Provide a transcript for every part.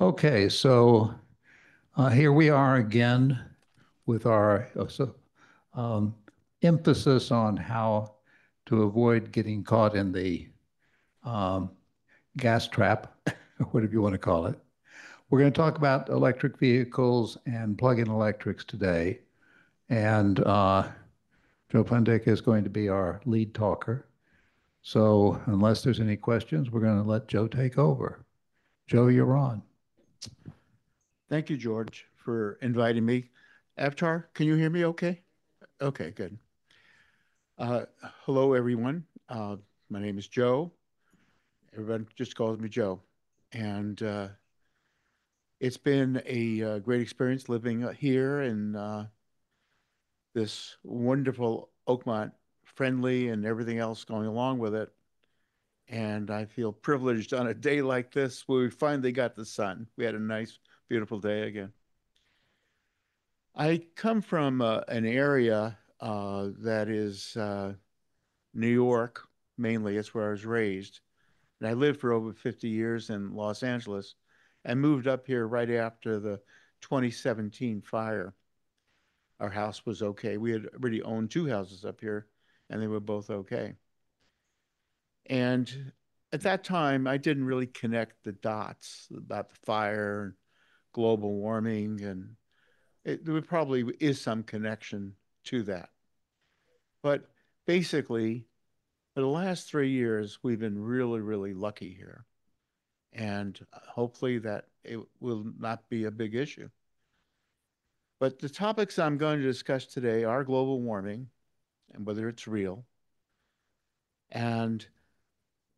Okay, so uh, here we are again with our uh, um, emphasis on how to avoid getting caught in the um, gas trap, whatever you want to call it. We're going to talk about electric vehicles and plug-in electrics today. And uh, Joe Plendick is going to be our lead talker. So unless there's any questions, we're going to let Joe take over. Joe, you're on. Thank you, George, for inviting me. Avatar, can you hear me okay? Okay, good. Uh, hello, everyone. Uh, my name is Joe. Everyone just calls me Joe. And uh, it's been a uh, great experience living here in uh, this wonderful Oakmont, friendly and everything else going along with it. And I feel privileged on a day like this where we finally got the sun. We had a nice, beautiful day again. I come from uh, an area uh, that is uh, New York, mainly. That's where I was raised. And I lived for over 50 years in Los Angeles and moved up here right after the 2017 fire. Our house was okay. We had already owned two houses up here, and they were both okay. And at that time, I didn't really connect the dots about the fire and global warming, and it, there probably is some connection to that. But basically, for the last three years, we've been really, really lucky here. And hopefully that it will not be a big issue. But the topics I'm going to discuss today are global warming and whether it's real, and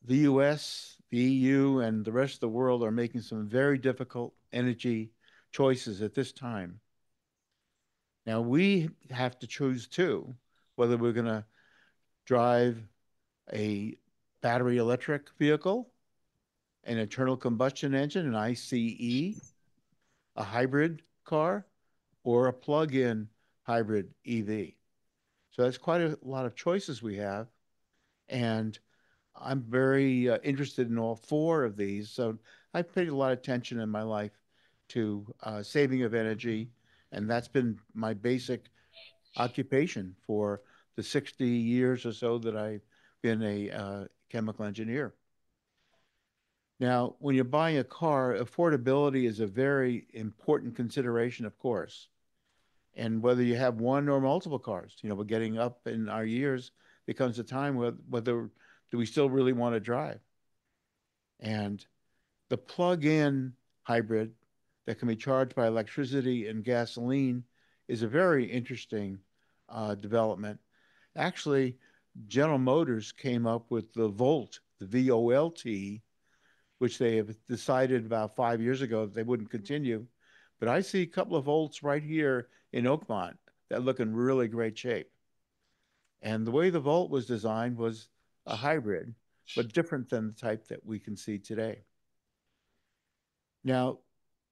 the US, the EU, and the rest of the world are making some very difficult energy choices at this time. Now, we have to choose too whether we're going to drive a battery electric vehicle, an internal combustion engine, an ICE, a hybrid car, or a plug in hybrid EV. So that's quite a lot of choices we have. And I'm very uh, interested in all four of these. So I've paid a lot of attention in my life to uh, saving of energy, and that's been my basic occupation for the 60 years or so that I've been a uh, chemical engineer. Now, when you're buying a car, affordability is a very important consideration, of course. And whether you have one or multiple cars, you know, we're getting up in our years becomes a time where whether do we still really want to drive? And the plug-in hybrid that can be charged by electricity and gasoline is a very interesting uh, development. Actually, General Motors came up with the Volt, the V-O-L-T, which they have decided about five years ago that they wouldn't continue. But I see a couple of Volts right here in Oakmont that look in really great shape. And the way the Volt was designed was a hybrid, but different than the type that we can see today. Now,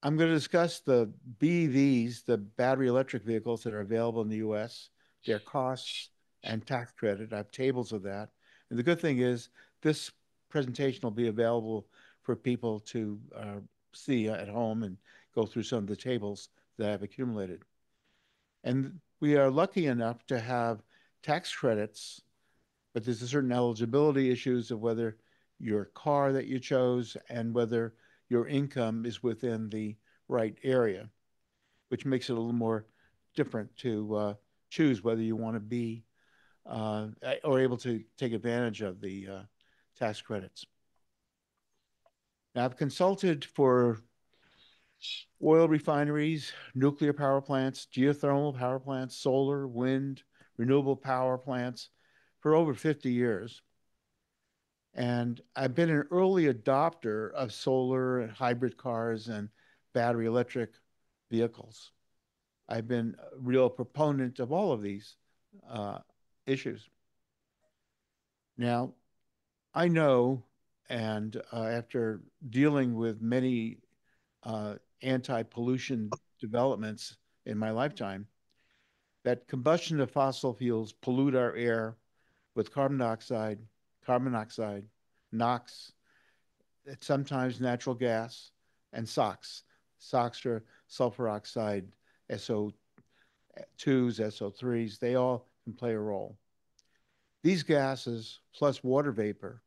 I'm going to discuss the BEVs, the battery electric vehicles that are available in the US, their costs and tax credit. I have tables of that. And the good thing is this presentation will be available for people to uh, see at home and go through some of the tables that I've accumulated. And we are lucky enough to have tax credits, but there's a certain eligibility issues of whether your car that you chose and whether your income is within the right area, which makes it a little more different to uh, choose whether you want to be uh, or able to take advantage of the uh, tax credits. Now, I've consulted for oil refineries, nuclear power plants, geothermal power plants, solar, wind, renewable power plants for over 50 years. And I've been an early adopter of solar and hybrid cars and battery electric vehicles. I've been a real proponent of all of these uh, issues. Now, I know, and uh, after dealing with many uh, anti-pollution developments in my lifetime that combustion of fossil fuels pollute our air with carbon dioxide, carbon monoxide, NOx, sometimes natural gas, and SOx. SOx are sulfur oxide, SO2s, SO3s, they all can play a role. These gases, plus water vapor,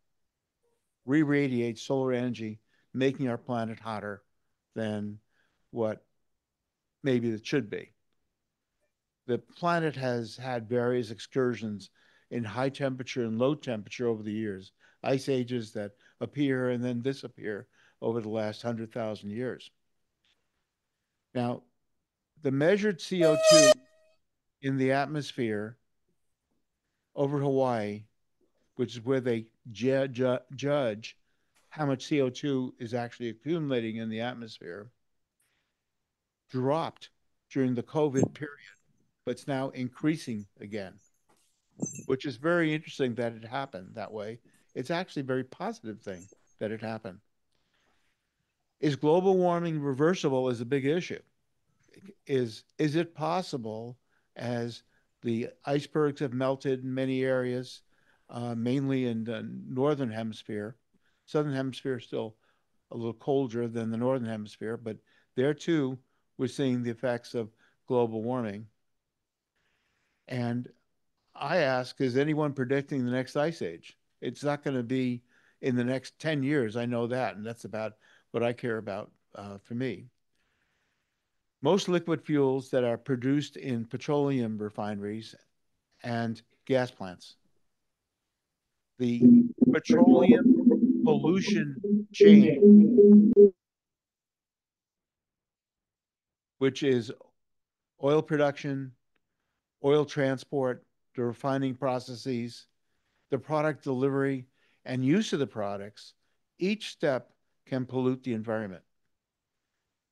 re-radiate solar energy, making our planet hotter than what maybe it should be. The planet has had various excursions in high temperature and low temperature over the years, ice ages that appear and then disappear over the last 100,000 years. Now, the measured CO2 in the atmosphere over Hawaii, which is where they ju ju judge how much CO2 is actually accumulating in the atmosphere, dropped during the COVID period, but it's now increasing again, which is very interesting that it happened that way. It's actually a very positive thing that it happened. Is global warming reversible is a big issue. Is, is it possible as the icebergs have melted in many areas, uh, mainly in the northern hemisphere. Southern hemisphere is still a little colder than the northern hemisphere, but there too, we're seeing the effects of global warming. And I ask, is anyone predicting the next ice age? It's not going to be in the next 10 years. I know that. And that's about what I care about uh, for me. Most liquid fuels that are produced in petroleum refineries and gas plants. The petroleum pollution chain, which is oil production, oil transport, the refining processes, the product delivery, and use of the products, each step can pollute the environment.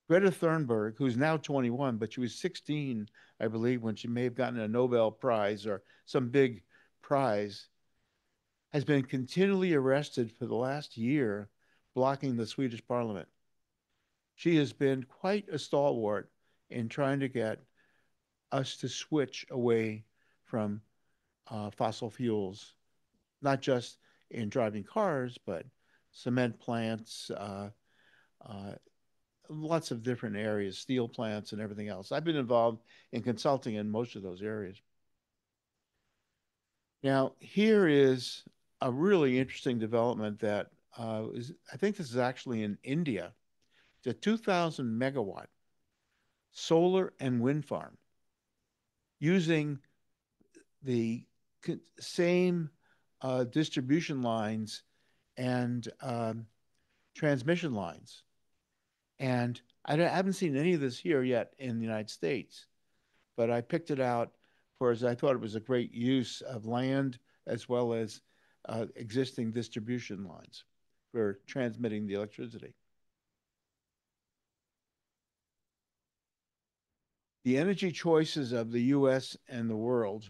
Greta Thunberg, who's now 21, but she was 16, I believe, when she may have gotten a Nobel Prize or some big prize, has been continually arrested for the last year blocking the Swedish parliament. She has been quite a stalwart in trying to get us to switch away from uh, fossil fuels, not just in driving cars, but cement plants, uh, uh, lots of different areas, steel plants and everything else. I've been involved in consulting in most of those areas. Now, here is a really interesting development that uh, is, I think this is actually in India. It's a 2,000 megawatt solar and wind farm using the same uh, distribution lines and um, transmission lines and I haven't seen any of this here yet in the United States, but I picked it out for as I thought it was a great use of land as well as uh, existing distribution lines for transmitting the electricity. The energy choices of the US and the world.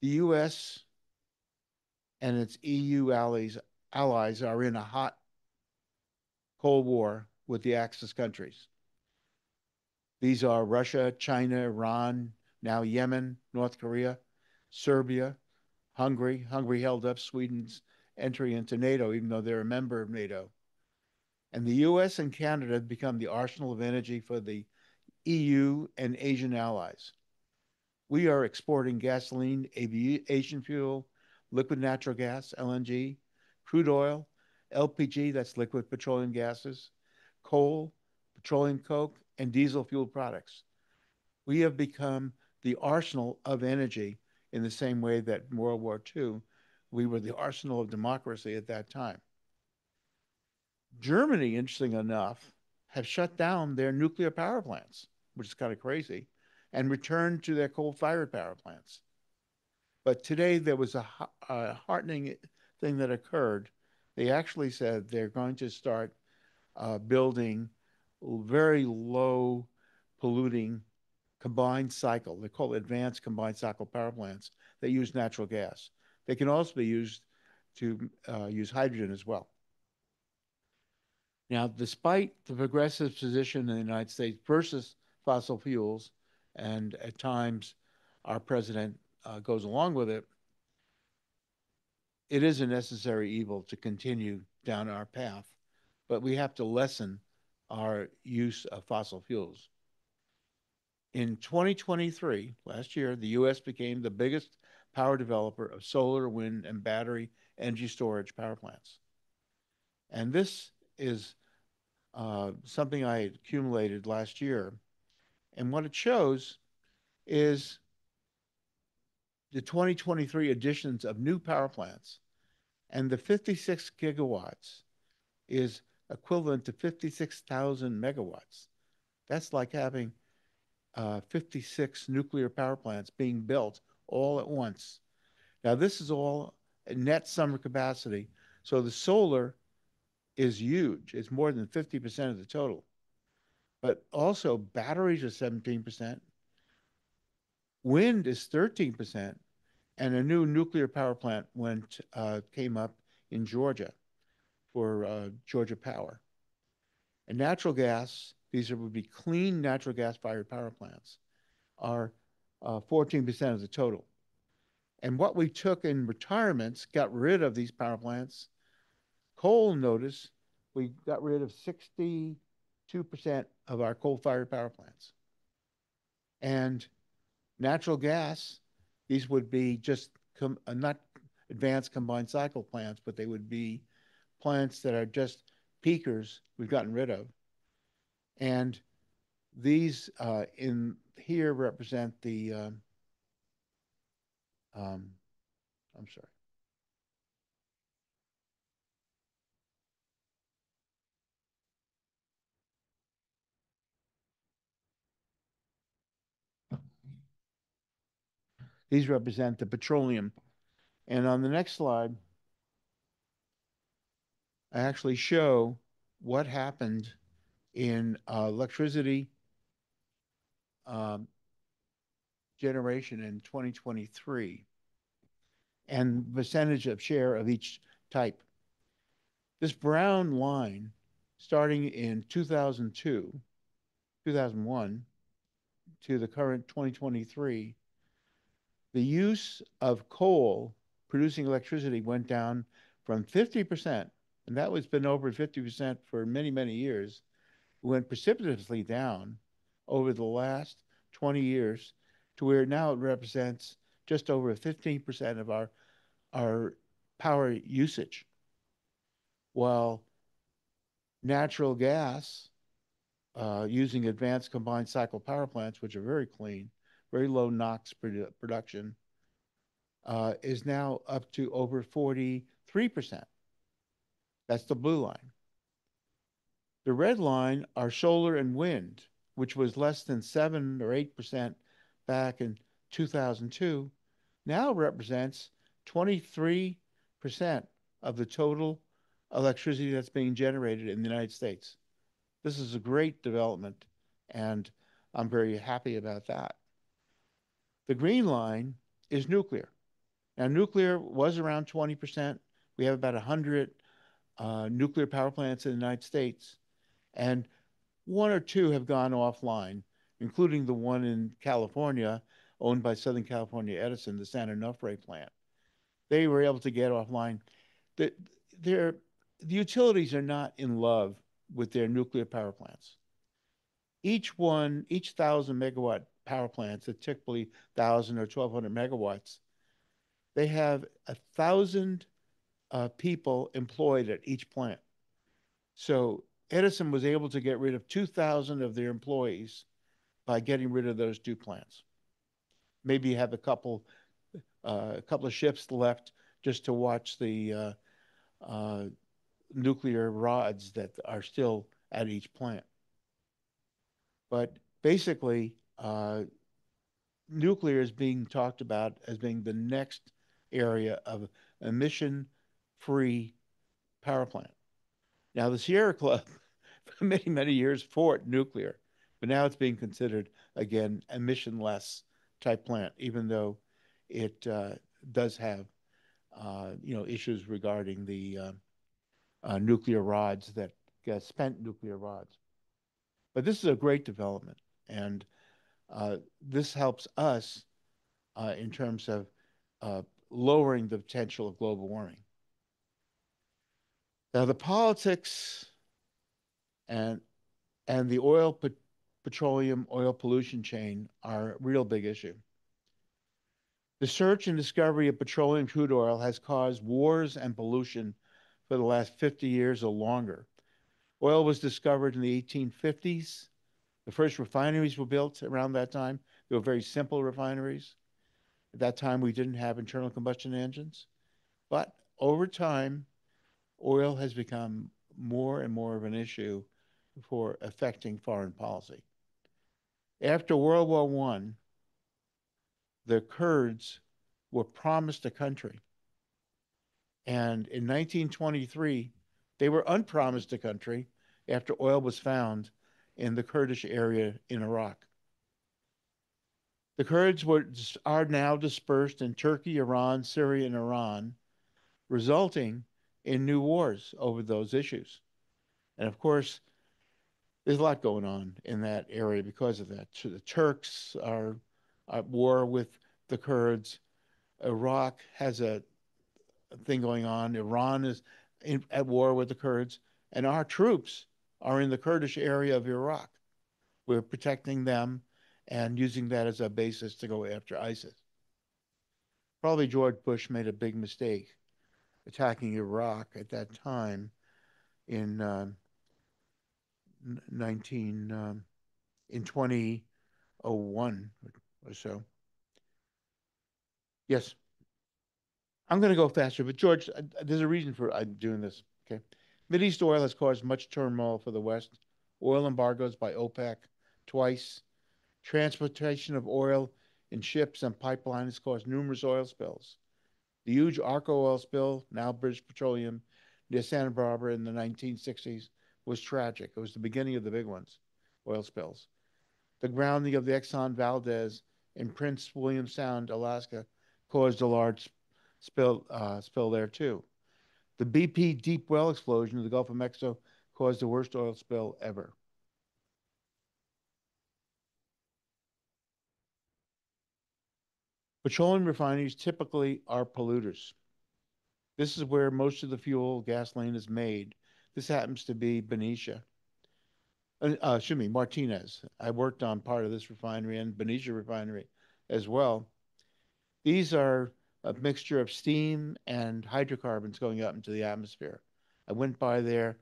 The US and its EU allies, allies are in a hot Cold War with the Axis countries. These are Russia, China, Iran, now Yemen, North Korea, Serbia, Hungary. Hungary held up Sweden's entry into NATO, even though they're a member of NATO. And the US and Canada have become the arsenal of energy for the EU and Asian allies. We are exporting gasoline, aviation fuel, liquid natural gas, LNG, crude oil, LPG, that's liquid petroleum gases, coal, petroleum coke, and diesel fuel products. We have become the arsenal of energy in the same way that World War II, we were the arsenal of democracy at that time. Germany, interesting enough, have shut down their nuclear power plants, which is kind of crazy, and returned to their coal-fired power plants. But today there was a, a heartening thing that occurred they actually said they're going to start uh, building very low polluting combined cycle. They call advanced combined cycle power plants that use natural gas. They can also be used to uh, use hydrogen as well. Now, despite the progressive position in the United States versus fossil fuels, and at times our president uh, goes along with it, it is a necessary evil to continue down our path. but we have to lessen our use of fossil fuels. In 2023, last year, the US became the biggest power developer of solar, wind, and battery energy storage power plants. And this is uh, something I accumulated last year. And what it shows is the 2023 additions of new power plants and the 56 gigawatts is equivalent to 56,000 megawatts. That's like having uh, 56 nuclear power plants being built all at once. Now, this is all net summer capacity. So the solar is huge. It's more than 50% of the total. But also, batteries are 17%, wind is 13%, and a new nuclear power plant went uh, came up in Georgia for uh, Georgia Power. And natural gas, these are, would be clean natural gas fired power plants, are uh, 14% of the total. And what we took in retirements got rid of these power plants. Coal, notice, we got rid of 62% of our coal fired power plants. And natural gas, these would be just uh, not advanced combined cycle plants, but they would be plants that are just peakers we've gotten rid of. And these uh, in here represent the, um, um, I'm sorry. These represent the petroleum. And on the next slide, I actually show what happened in uh, electricity um, generation in 2023 and percentage of share of each type. This brown line, starting in 2002, 2001, to the current 2023, the use of coal producing electricity went down from 50%, and that was been over 50% for many, many years, went precipitously down over the last 20 years to where now it represents just over 15% of our, our power usage. While natural gas, uh, using advanced combined cycle power plants, which are very clean, very low NOx produ production, uh, is now up to over 43%. That's the blue line. The red line are solar and wind, which was less than 7 or 8% back in 2002, now represents 23% of the total electricity that's being generated in the United States. This is a great development, and I'm very happy about that. The green line is nuclear. Now, nuclear was around 20%. We have about 100 uh, nuclear power plants in the United States, and one or two have gone offline, including the one in California owned by Southern California Edison, the San Onofre plant. They were able to get offline. The, the utilities are not in love with their nuclear power plants. Each one, each thousand megawatt power plants at typically 1,000 or 1,200 megawatts, they have a thousand uh, people employed at each plant. So Edison was able to get rid of 2,000 of their employees by getting rid of those two plants. Maybe have a couple, uh, a couple of ships left just to watch the uh, uh nuclear rods that are still at each plant. But basically, uh, nuclear is being talked about as being the next area of emission-free power plant. Now, the Sierra Club, for many, many years, fought nuclear, but now it's being considered, again, emission-less type plant, even though it uh, does have, uh, you know, issues regarding the uh, uh nuclear rods that spent nuclear rods. But this is a great development, and uh, this helps us uh, in terms of uh, lowering the potential of global warming. Now, the politics and and the oil petroleum oil pollution chain are a real big issue. The search and discovery of petroleum crude oil has caused wars and pollution for the last 50 years or longer. Oil was discovered in the 1850s. The first refineries were built around that time. They were very simple refineries. At that time, we didn't have internal combustion engines. But over time, oil has become more and more of an issue for affecting foreign policy. After World War I, the Kurds were promised a country. And in 1923, they were unpromised a country after oil was found in the Kurdish area in Iraq. The Kurds were, are now dispersed in Turkey, Iran, Syria, and Iran, resulting in new wars over those issues. And of course, there's a lot going on in that area because of that. So the Turks are at war with the Kurds. Iraq has a thing going on. Iran is in, at war with the Kurds. And our troops are in the Kurdish area of Iraq. We're protecting them and using that as a basis to go after ISIS. Probably George Bush made a big mistake attacking Iraq at that time in uh, 19 um, in 2001 or so. Yes. I'm going to go faster, but George, uh, there's a reason for I'm doing this. Okay. Mideast oil has caused much turmoil for the West. Oil embargoes by OPEC twice. Transportation of oil in ships and pipelines caused numerous oil spills. The huge Arco oil spill, now British Petroleum, near Santa Barbara in the 1960s, was tragic. It was the beginning of the big ones, oil spills. The grounding of the Exxon Valdez in Prince William Sound, Alaska, caused a large spill, uh, spill there too. The BP deep well explosion in the Gulf of Mexico caused the worst oil spill ever. Petroleum refineries typically are polluters. This is where most of the fuel, gasoline, is made. This happens to be Benicia. Uh, uh, excuse me, Martinez. I worked on part of this refinery and Benicia refinery as well. These are a mixture of steam and hydrocarbons going up into the atmosphere. I went by there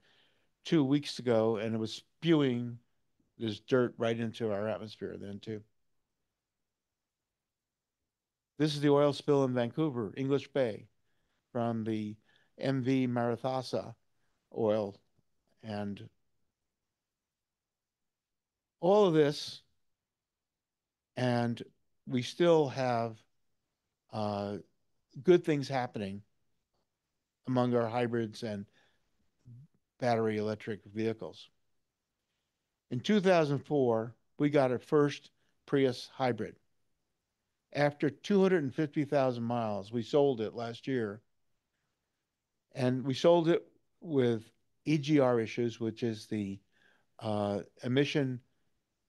two weeks ago and it was spewing this dirt right into our atmosphere then too. This is the oil spill in Vancouver, English Bay, from the MV Marathassa oil. And all of this, and we still have uh, good things happening among our hybrids and battery electric vehicles. In 2004, we got our first Prius hybrid. After 250,000 miles, we sold it last year. And we sold it with EGR issues, which is the uh, emission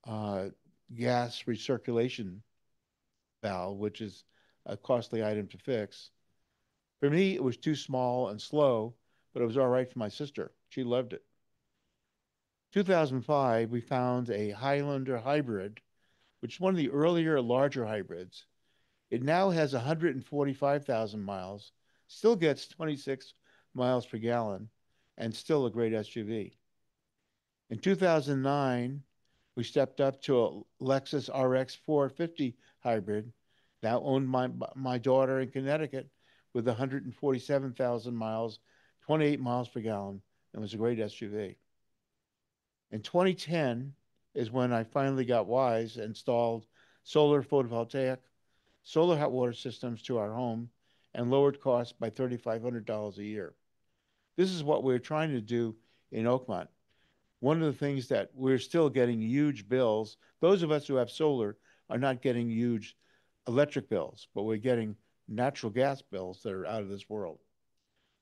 uh, gas recirculation valve, which is a costly item to fix. For me, it was too small and slow, but it was all right for my sister. She loved it. 2005, we found a Highlander hybrid, which is one of the earlier larger hybrids. It now has 145,000 miles, still gets 26 miles per gallon, and still a great SUV. In 2009, we stepped up to a Lexus RX 450 hybrid, now owned by my daughter in Connecticut with 147,000 miles, 28 miles per gallon, and was a great SUV. In 2010 is when I finally got wise, installed solar photovoltaic, solar hot water systems to our home, and lowered costs by $3,500 a year. This is what we're trying to do in Oakmont. One of the things that we're still getting huge bills, those of us who have solar are not getting huge electric bills, but we're getting natural gas bills that are out of this world.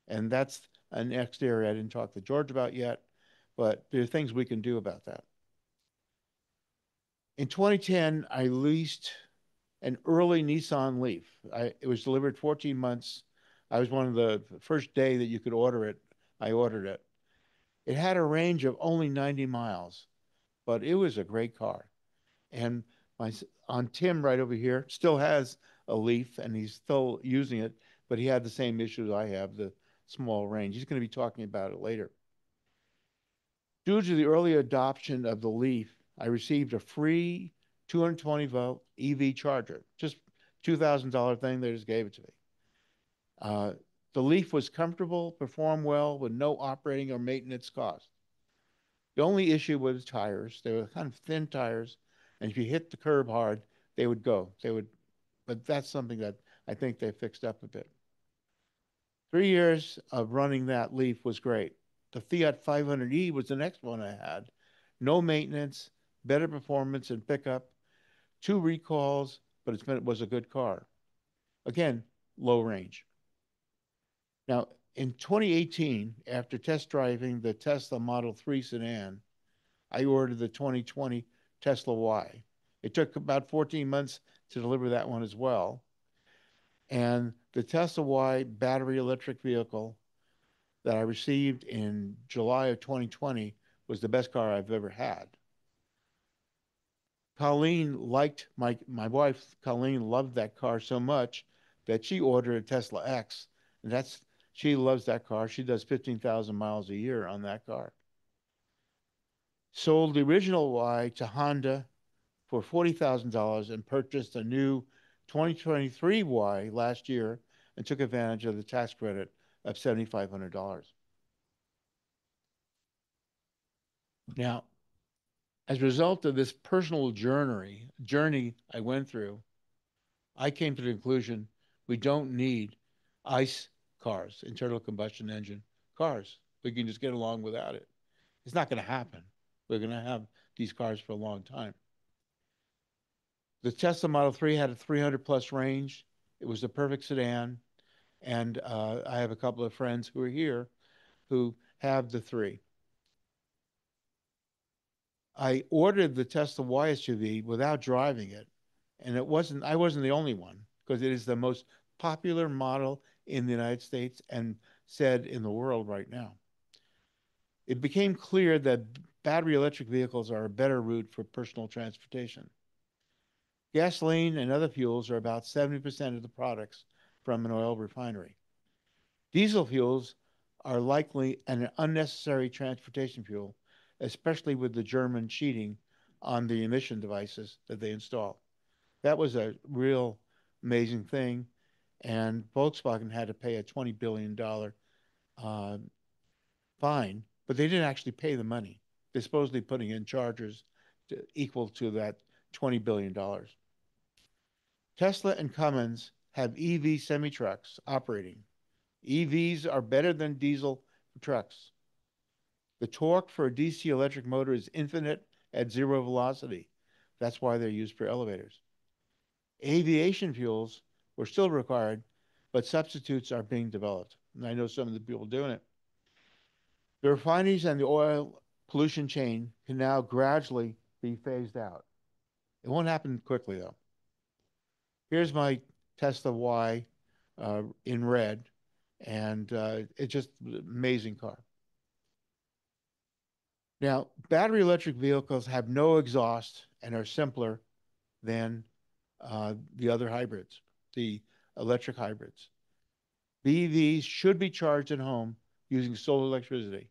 And that's a next area I didn't talk to George about yet, but there are things we can do about that. In 2010, I leased an early Nissan Leaf. I, it was delivered 14 months. I was one of the first day that you could order it. I ordered it. It had a range of only 90 miles, but it was a great car. And my on Tim right over here still has a Leaf and he's still using it, but he had the same issues I have, the small range. He's going to be talking about it later. Due to the early adoption of the Leaf, I received a free 220 volt EV charger, just $2,000 thing. They just gave it to me. Uh, the Leaf was comfortable, performed well with no operating or maintenance cost. The only issue was tires. They were kind of thin tires, and if you hit the curb hard, they would go. They would, but that's something that I think they fixed up a bit. Three years of running that Leaf was great. The Fiat 500e was the next one I had. No maintenance, better performance and pickup, two recalls, but it was a good car. Again, low range. Now, in 2018, after test driving the Tesla Model 3 sedan, I ordered the 2020 Tesla Y. It took about 14 months to deliver that one as well. And the Tesla Y battery electric vehicle that I received in July of 2020 was the best car I've ever had. Colleen liked my my wife. Colleen loved that car so much that she ordered a Tesla X, and that's she loves that car. She does fifteen thousand miles a year on that car. Sold the original Y to Honda for forty thousand dollars and purchased a new 2023 Y last year and took advantage of the tax credit of $7,500. Now, as a result of this personal journey, journey I went through, I came to the conclusion we don't need ICE cars, internal combustion engine cars. We can just get along without it. It's not going to happen. We're going to have these cars for a long time. The Tesla Model 3 had a 300 plus range. It was the perfect sedan. And uh, I have a couple of friends who are here who have the three. I ordered the Tesla Y SUV without driving it, and it wasn't. I wasn't the only one because it is the most popular model in the United States and said in the world right now. It became clear that battery electric vehicles are a better route for personal transportation. Gasoline and other fuels are about 70% of the products from an oil refinery. Diesel fuels are likely an unnecessary transportation fuel especially with the German cheating on the emission devices that they install. That was a real amazing thing. And Volkswagen had to pay a $20 billion uh, fine, but they didn't actually pay the money. They're supposedly putting in charges to, equal to that $20 billion. Tesla and Cummins have EV semi trucks operating. EVs are better than diesel trucks. The torque for a DC electric motor is infinite at zero velocity. That's why they're used for elevators. Aviation fuels were still required, but substitutes are being developed. And I know some of the people doing it. The refineries and the oil pollution chain can now gradually be phased out. It won't happen quickly, though. Here's my Tesla Y uh, in red, and uh, it's just amazing car. Now, battery electric vehicles have no exhaust and are simpler than uh, the other hybrids, the electric hybrids. BEVs should be charged at home using solar electricity.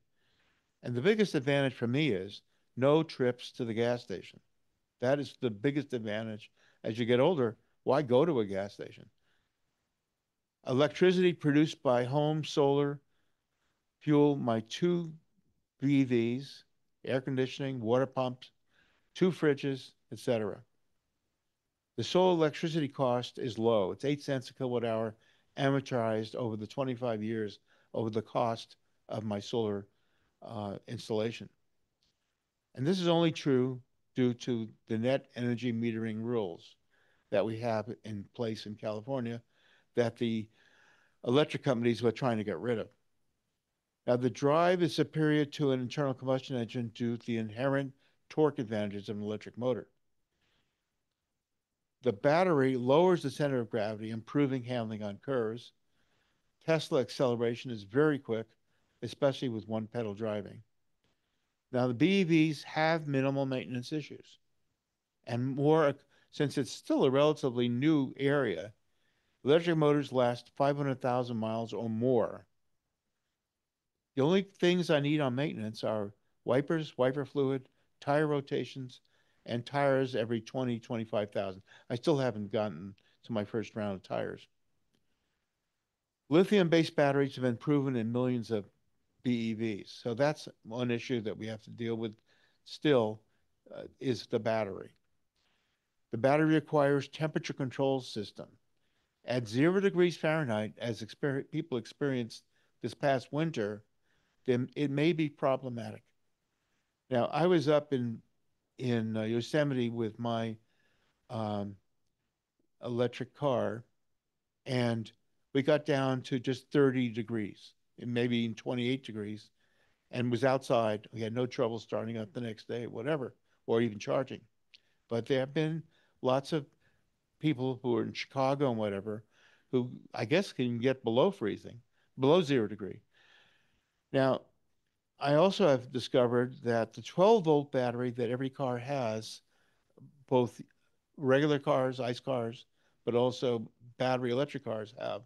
And the biggest advantage for me is no trips to the gas station. That is the biggest advantage. As you get older, why go to a gas station? Electricity produced by home solar fuel my two BEVs air conditioning, water pumps, two fridges, etc. The solar electricity cost is low. It's 8 cents a kilowatt hour amortized over the 25 years over the cost of my solar uh, installation. And this is only true due to the net energy metering rules that we have in place in California that the electric companies were trying to get rid of. Now, the drive is superior to an internal combustion engine due to the inherent torque advantages of an electric motor. The battery lowers the center of gravity, improving handling on curves. Tesla acceleration is very quick, especially with one pedal driving. Now, the BEVs have minimal maintenance issues and more, since it's still a relatively new area, electric motors last 500,000 miles or more. The only things I need on maintenance are wipers, wiper fluid, tire rotations, and tires every 20, 25,000. I still haven't gotten to my first round of tires. Lithium-based batteries have been proven in millions of BEVs. So that's one issue that we have to deal with still uh, is the battery. The battery requires temperature control system. At zero degrees Fahrenheit, as exper people experienced this past winter, then it may be problematic. Now, I was up in in uh, Yosemite with my um, electric car, and we got down to just 30 degrees, maybe 28 degrees, and was outside. We had no trouble starting up the next day, whatever, or even charging. But there have been lots of people who are in Chicago and whatever who I guess can get below freezing, below zero degree. Now, I also have discovered that the 12 volt battery that every car has, both regular cars, ICE cars, but also battery electric cars have,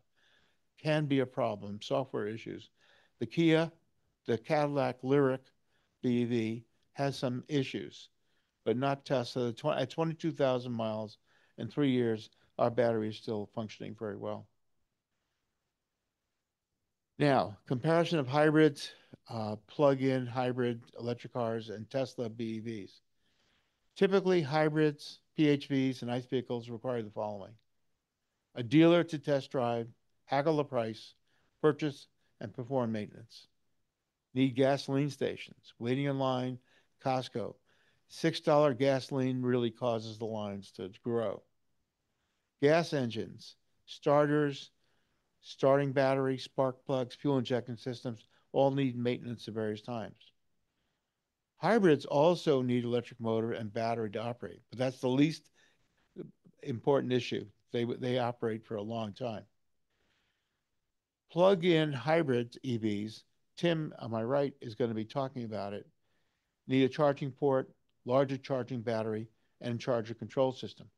can be a problem, software issues. The Kia, the Cadillac Lyriq BEV has some issues, but not Tesla. At 22,000 miles in three years, our battery is still functioning very well. Now, comparison of hybrids, uh, plug-in hybrid electric cars, and Tesla BEVs. Typically, hybrids, PHVs, and ICE vehicles require the following. A dealer to test drive, haggle the price, purchase, and perform maintenance. Need gasoline stations, waiting in line, Costco. $6 gasoline really causes the lines to grow. Gas engines, starters, starting battery, spark plugs, fuel injection systems all need maintenance at various times. Hybrids also need electric motor and battery to operate, but that's the least important issue. They, they operate for a long time. Plug-in hybrid EVs, Tim, on my right, is going to be talking about it, need a charging port, larger charging battery, and charger control system.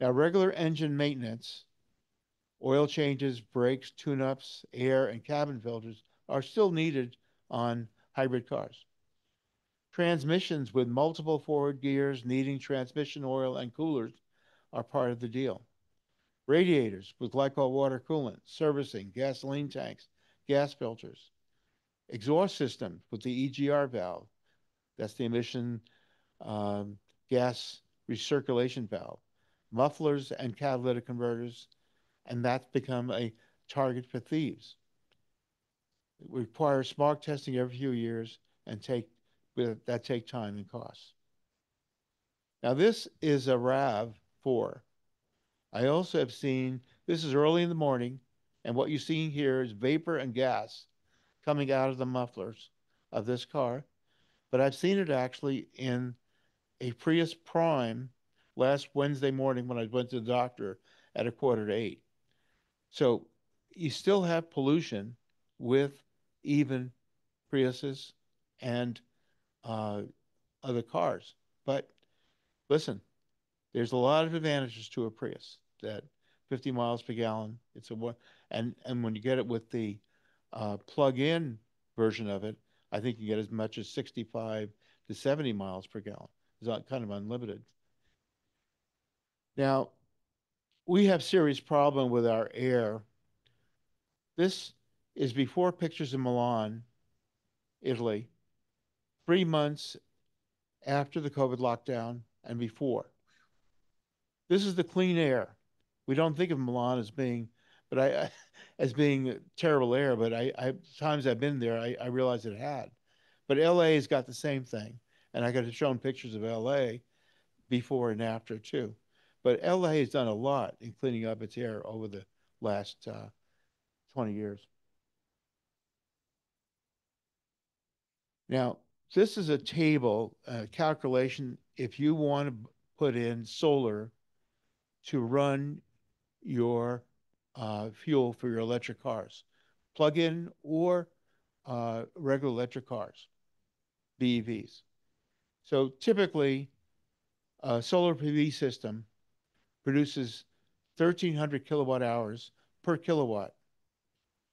Now, regular engine maintenance, oil changes, brakes, tune-ups, air, and cabin filters are still needed on hybrid cars. Transmissions with multiple forward gears needing transmission oil and coolers are part of the deal radiators with glycol water coolant, servicing, gasoline tanks, gas filters, exhaust systems with the EGR valve, that's the emission um, gas recirculation valve, mufflers and catalytic converters, and that's become a target for thieves. It requires smog testing every few years and take that take time and costs. Now this is a RAV4 I also have seen, this is early in the morning, and what you're seeing here is vapor and gas coming out of the mufflers of this car. But I've seen it actually in a Prius Prime last Wednesday morning when I went to the doctor at a quarter to eight. So you still have pollution with even Priuses and uh, other cars. But listen, there's a lot of advantages to a Prius. That 50 miles per gallon. It's a one, and and when you get it with the uh, plug-in version of it, I think you get as much as 65 to 70 miles per gallon. It's kind of unlimited. Now, we have serious problem with our air. This is before pictures in Milan, Italy, three months after the COVID lockdown and before. This is the clean air. We don't think of Milan as being, but I, as being terrible air. But I, I times I've been there, I, I realized it had. But LA has got the same thing, and I got to show them pictures of LA before and after too. But LA has done a lot in cleaning up its air over the last uh, 20 years. Now, this is a table, a calculation. If you want to put in solar to run your uh, fuel for your electric cars, plug-in or uh, regular electric cars. BEVs. So typically, a solar PV system produces 1,300 kilowatt hours per kilowatt.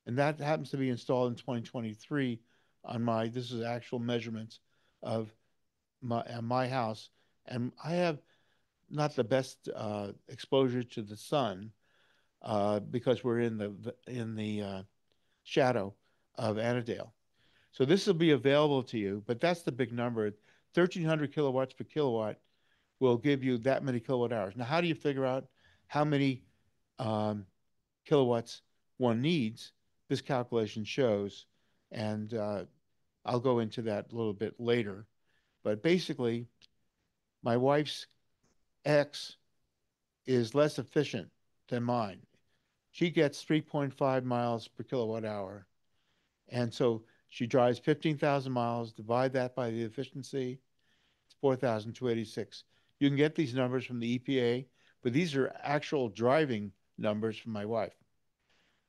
And that happens to be installed in 2023 on my, this is actual measurements of my, my house. And I have not the best uh, exposure to the sun uh, because we're in the, in the uh, shadow of Annadel. So this will be available to you, but that's the big number. 1,300 kilowatts per kilowatt will give you that many kilowatt hours. Now, how do you figure out how many um, kilowatts one needs? This calculation shows, and uh, I'll go into that a little bit later. But basically, my wife's X is less efficient than mine. She gets 3.5 miles per kilowatt hour. And so she drives 15,000 miles, divide that by the efficiency, it's 4,286. You can get these numbers from the EPA, but these are actual driving numbers from my wife.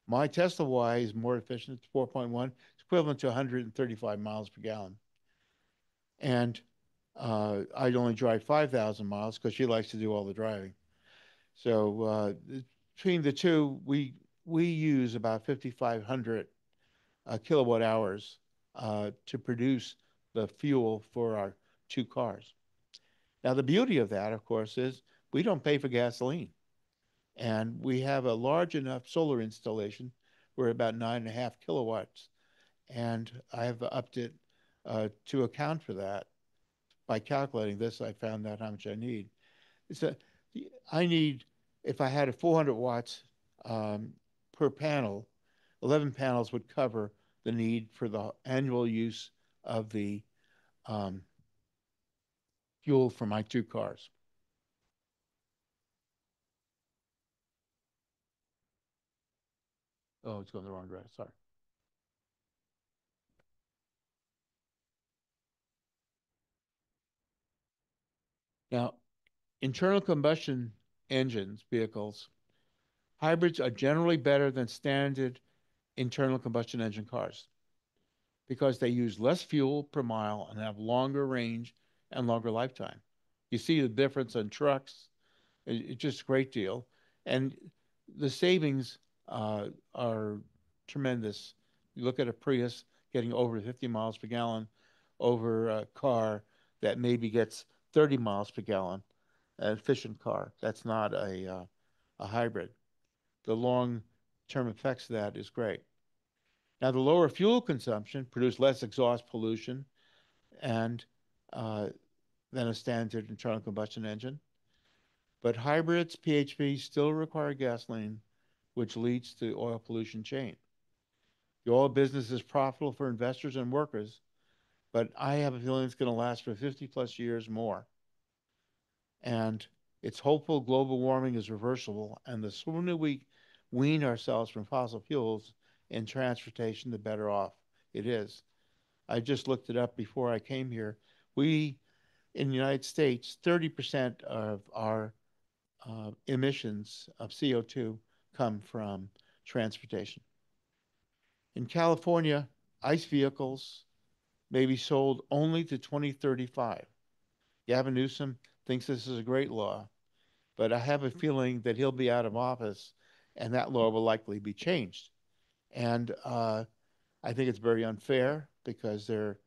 My Tesla Y is more efficient, it's 4.1, it's equivalent to 135 miles per gallon. And uh, I only drive 5,000 miles because she likes to do all the driving. So uh, between the two, we we use about 5,500 uh, kilowatt hours uh, to produce the fuel for our two cars. Now, the beauty of that, of course, is we don't pay for gasoline. And we have a large enough solar installation. We're about nine and a half kilowatts. And I have upped it uh, to account for that. By calculating this, I found out how much I need. A, I need, if I had a 400 watts um, per panel, 11 panels would cover the need for the annual use of the um, fuel for my two cars. Oh, it's going the wrong direction. Sorry. Now, internal combustion engines, vehicles, hybrids are generally better than standard internal combustion engine cars because they use less fuel per mile and have longer range and longer lifetime. You see the difference in trucks. It's just a great deal. And the savings uh, are tremendous. You look at a Prius getting over 50 miles per gallon over a car that maybe gets 30 miles per gallon, an efficient car. That's not a, uh, a hybrid. The long term effects of that is great. Now, the lower fuel consumption produce less exhaust pollution and uh, than a standard internal combustion engine. But hybrids, PHVs, still require gasoline, which leads to oil pollution chain. The oil business is profitable for investors and workers, but I have a feeling it's going to last for 50 plus years more. And it's hopeful global warming is reversible, and the sooner we wean ourselves from fossil fuels in transportation, the better off it is. I just looked it up before I came here. We, in the United States, 30% of our uh, emissions of CO2 come from transportation. In California, ICE vehicles may be sold only to 2035. Gavin Newsom thinks this is a great law, but I have a feeling that he'll be out of office and that law will likely be changed. And uh, I think it's very unfair because they're,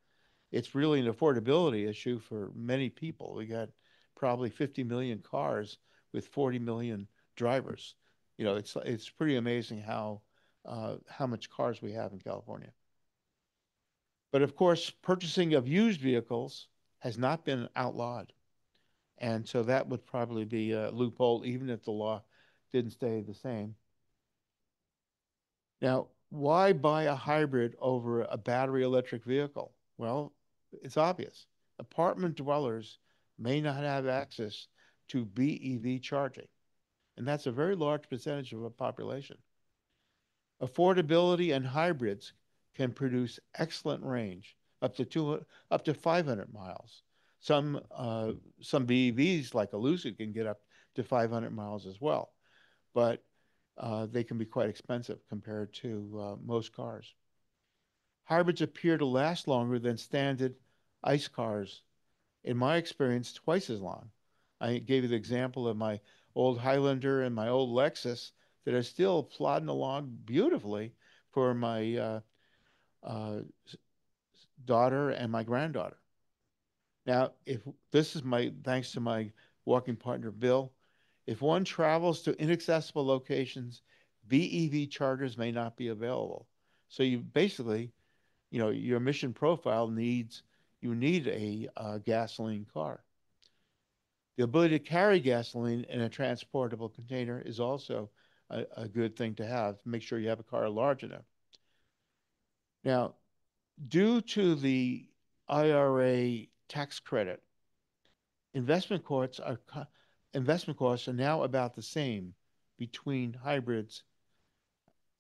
it's really an affordability issue for many people. We got probably 50 million cars with 40 million drivers. You know, it's it's pretty amazing how uh, how much cars we have in California. But of course, purchasing of used vehicles has not been outlawed. And so that would probably be a loophole, even if the law didn't stay the same. Now, why buy a hybrid over a battery electric vehicle? Well, it's obvious. Apartment dwellers may not have access to BEV charging, and that's a very large percentage of a population. Affordability and hybrids can produce excellent range, up to two, up to 500 miles. Some uh, some BEVs like a Lucid can get up to 500 miles as well, but uh, they can be quite expensive compared to uh, most cars. Hybrids appear to last longer than standard ICE cars, in my experience, twice as long. I gave you the example of my old Highlander and my old Lexus that are still plodding along beautifully for my uh, daughter and my granddaughter. Now, if this is my thanks to my walking partner Bill, if one travels to inaccessible locations, BEV chargers may not be available. So you basically, you know, your emission profile needs you need a uh, gasoline car. The ability to carry gasoline in a transportable container is also a, a good thing to have. Make sure you have a car large enough. Now, due to the IRA tax credit, investment costs are investment costs are now about the same between hybrids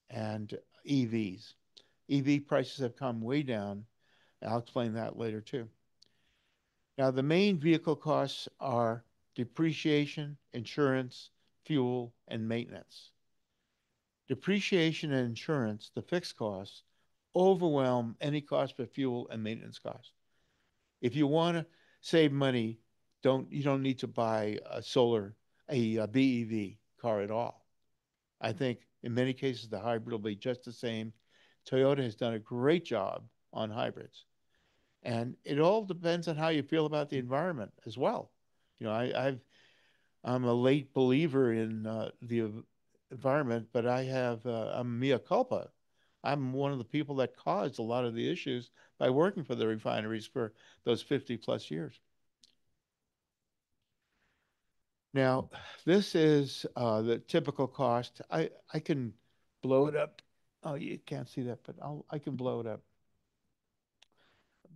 and EVs. EV prices have come way down. I'll explain that later too. Now, the main vehicle costs are depreciation, insurance, fuel, and maintenance. Depreciation and insurance, the fixed costs, overwhelm any cost for fuel and maintenance costs. If you want to save money, don't you don't need to buy a solar a, a BEV car at all. I think in many cases the hybrid will be just the same. Toyota has done a great job on hybrids. And it all depends on how you feel about the environment as well. You know, I, I've I'm a late believer in uh, the environment, but I have uh, I'm mea culpa. I'm one of the people that caused a lot of the issues by working for the refineries for those 50 plus years. Now, this is uh, the typical cost. I, I can blow it up. Oh, you can't see that, but I'll, I can blow it up.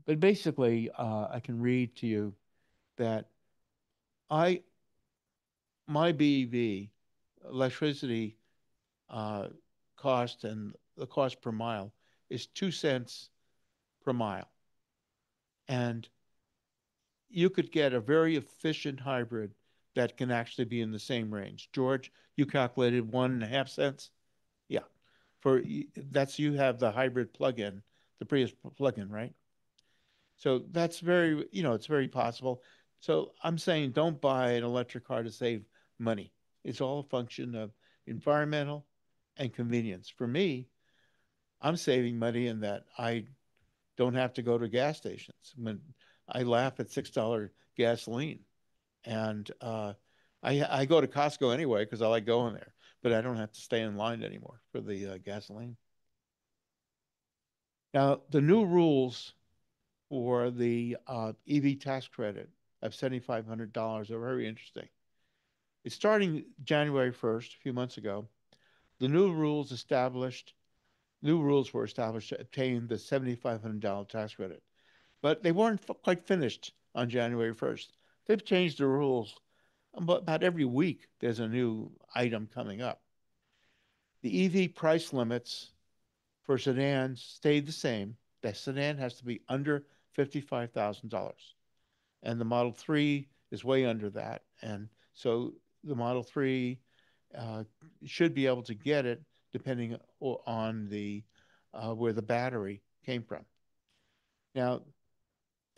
But basically, uh, I can read to you that I, my BEV, electricity uh, cost and the cost per mile is two cents per mile. And you could get a very efficient hybrid that can actually be in the same range. George, you calculated one and a half cents? Yeah. For that's you have the hybrid plug-in, the Prius plug-in, right? So that's very, you know, it's very possible. So I'm saying don't buy an electric car to save money. It's all a function of environmental and convenience. For me, I'm saving money in that I don't have to go to gas stations. When I laugh at six dollar gasoline, and uh, I I go to Costco anyway because I like going there, but I don't have to stay in line anymore for the uh, gasoline. Now the new rules for the uh, EV tax credit of seventy five hundred dollars are very interesting. It's starting January first, a few months ago. The new rules established new rules were established to obtain the $7,500 tax credit. But they weren't quite finished on January 1st. They've changed the rules. About every week, there's a new item coming up. The EV price limits for sedans stayed the same. The sedan has to be under $55,000. And the Model 3 is way under that. And so the Model 3 uh, should be able to get it depending on the uh, where the battery came from. Now,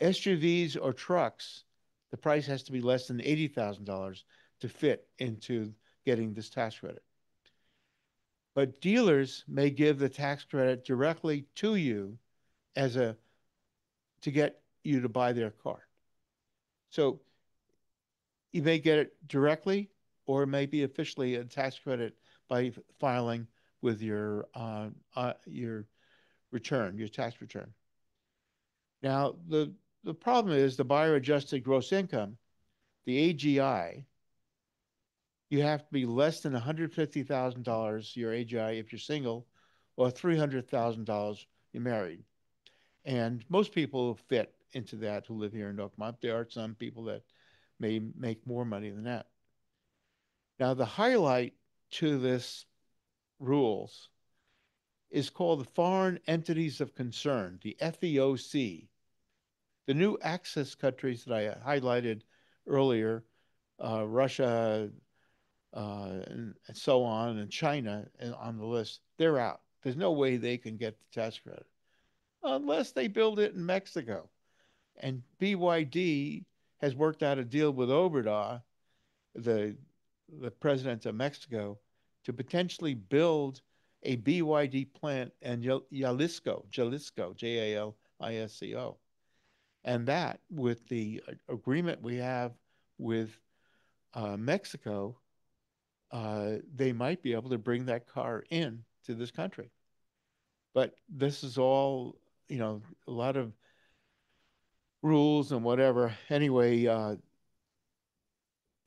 SUVs or trucks, the price has to be less than $80,000 to fit into getting this tax credit. But dealers may give the tax credit directly to you as a to get you to buy their car. So you may get it directly or it may be officially a tax credit by filing with your uh, uh, your return, your tax return. Now, the, the problem is the buyer adjusted gross income, the AGI, you have to be less than $150,000 your AGI if you're single, or $300,000 you're married. And most people fit into that who live here in Oakmont. There are some people that may make more money than that. Now, the highlight to this rules is called the Foreign Entities of Concern, the FEOC. The new access countries that I highlighted earlier, uh, Russia, uh, and, so on, and China and on the list, they're out. There's no way they can get the tax credit unless they build it in Mexico. And BYD has worked out a deal with Obrador, the the president of Mexico, to potentially build a BYD plant in Jalisco, Jalisco, J A L I S C O. And that, with the agreement we have with uh, Mexico, uh, they might be able to bring that car in to this country. But this is all, you know, a lot of rules and whatever. Anyway, uh,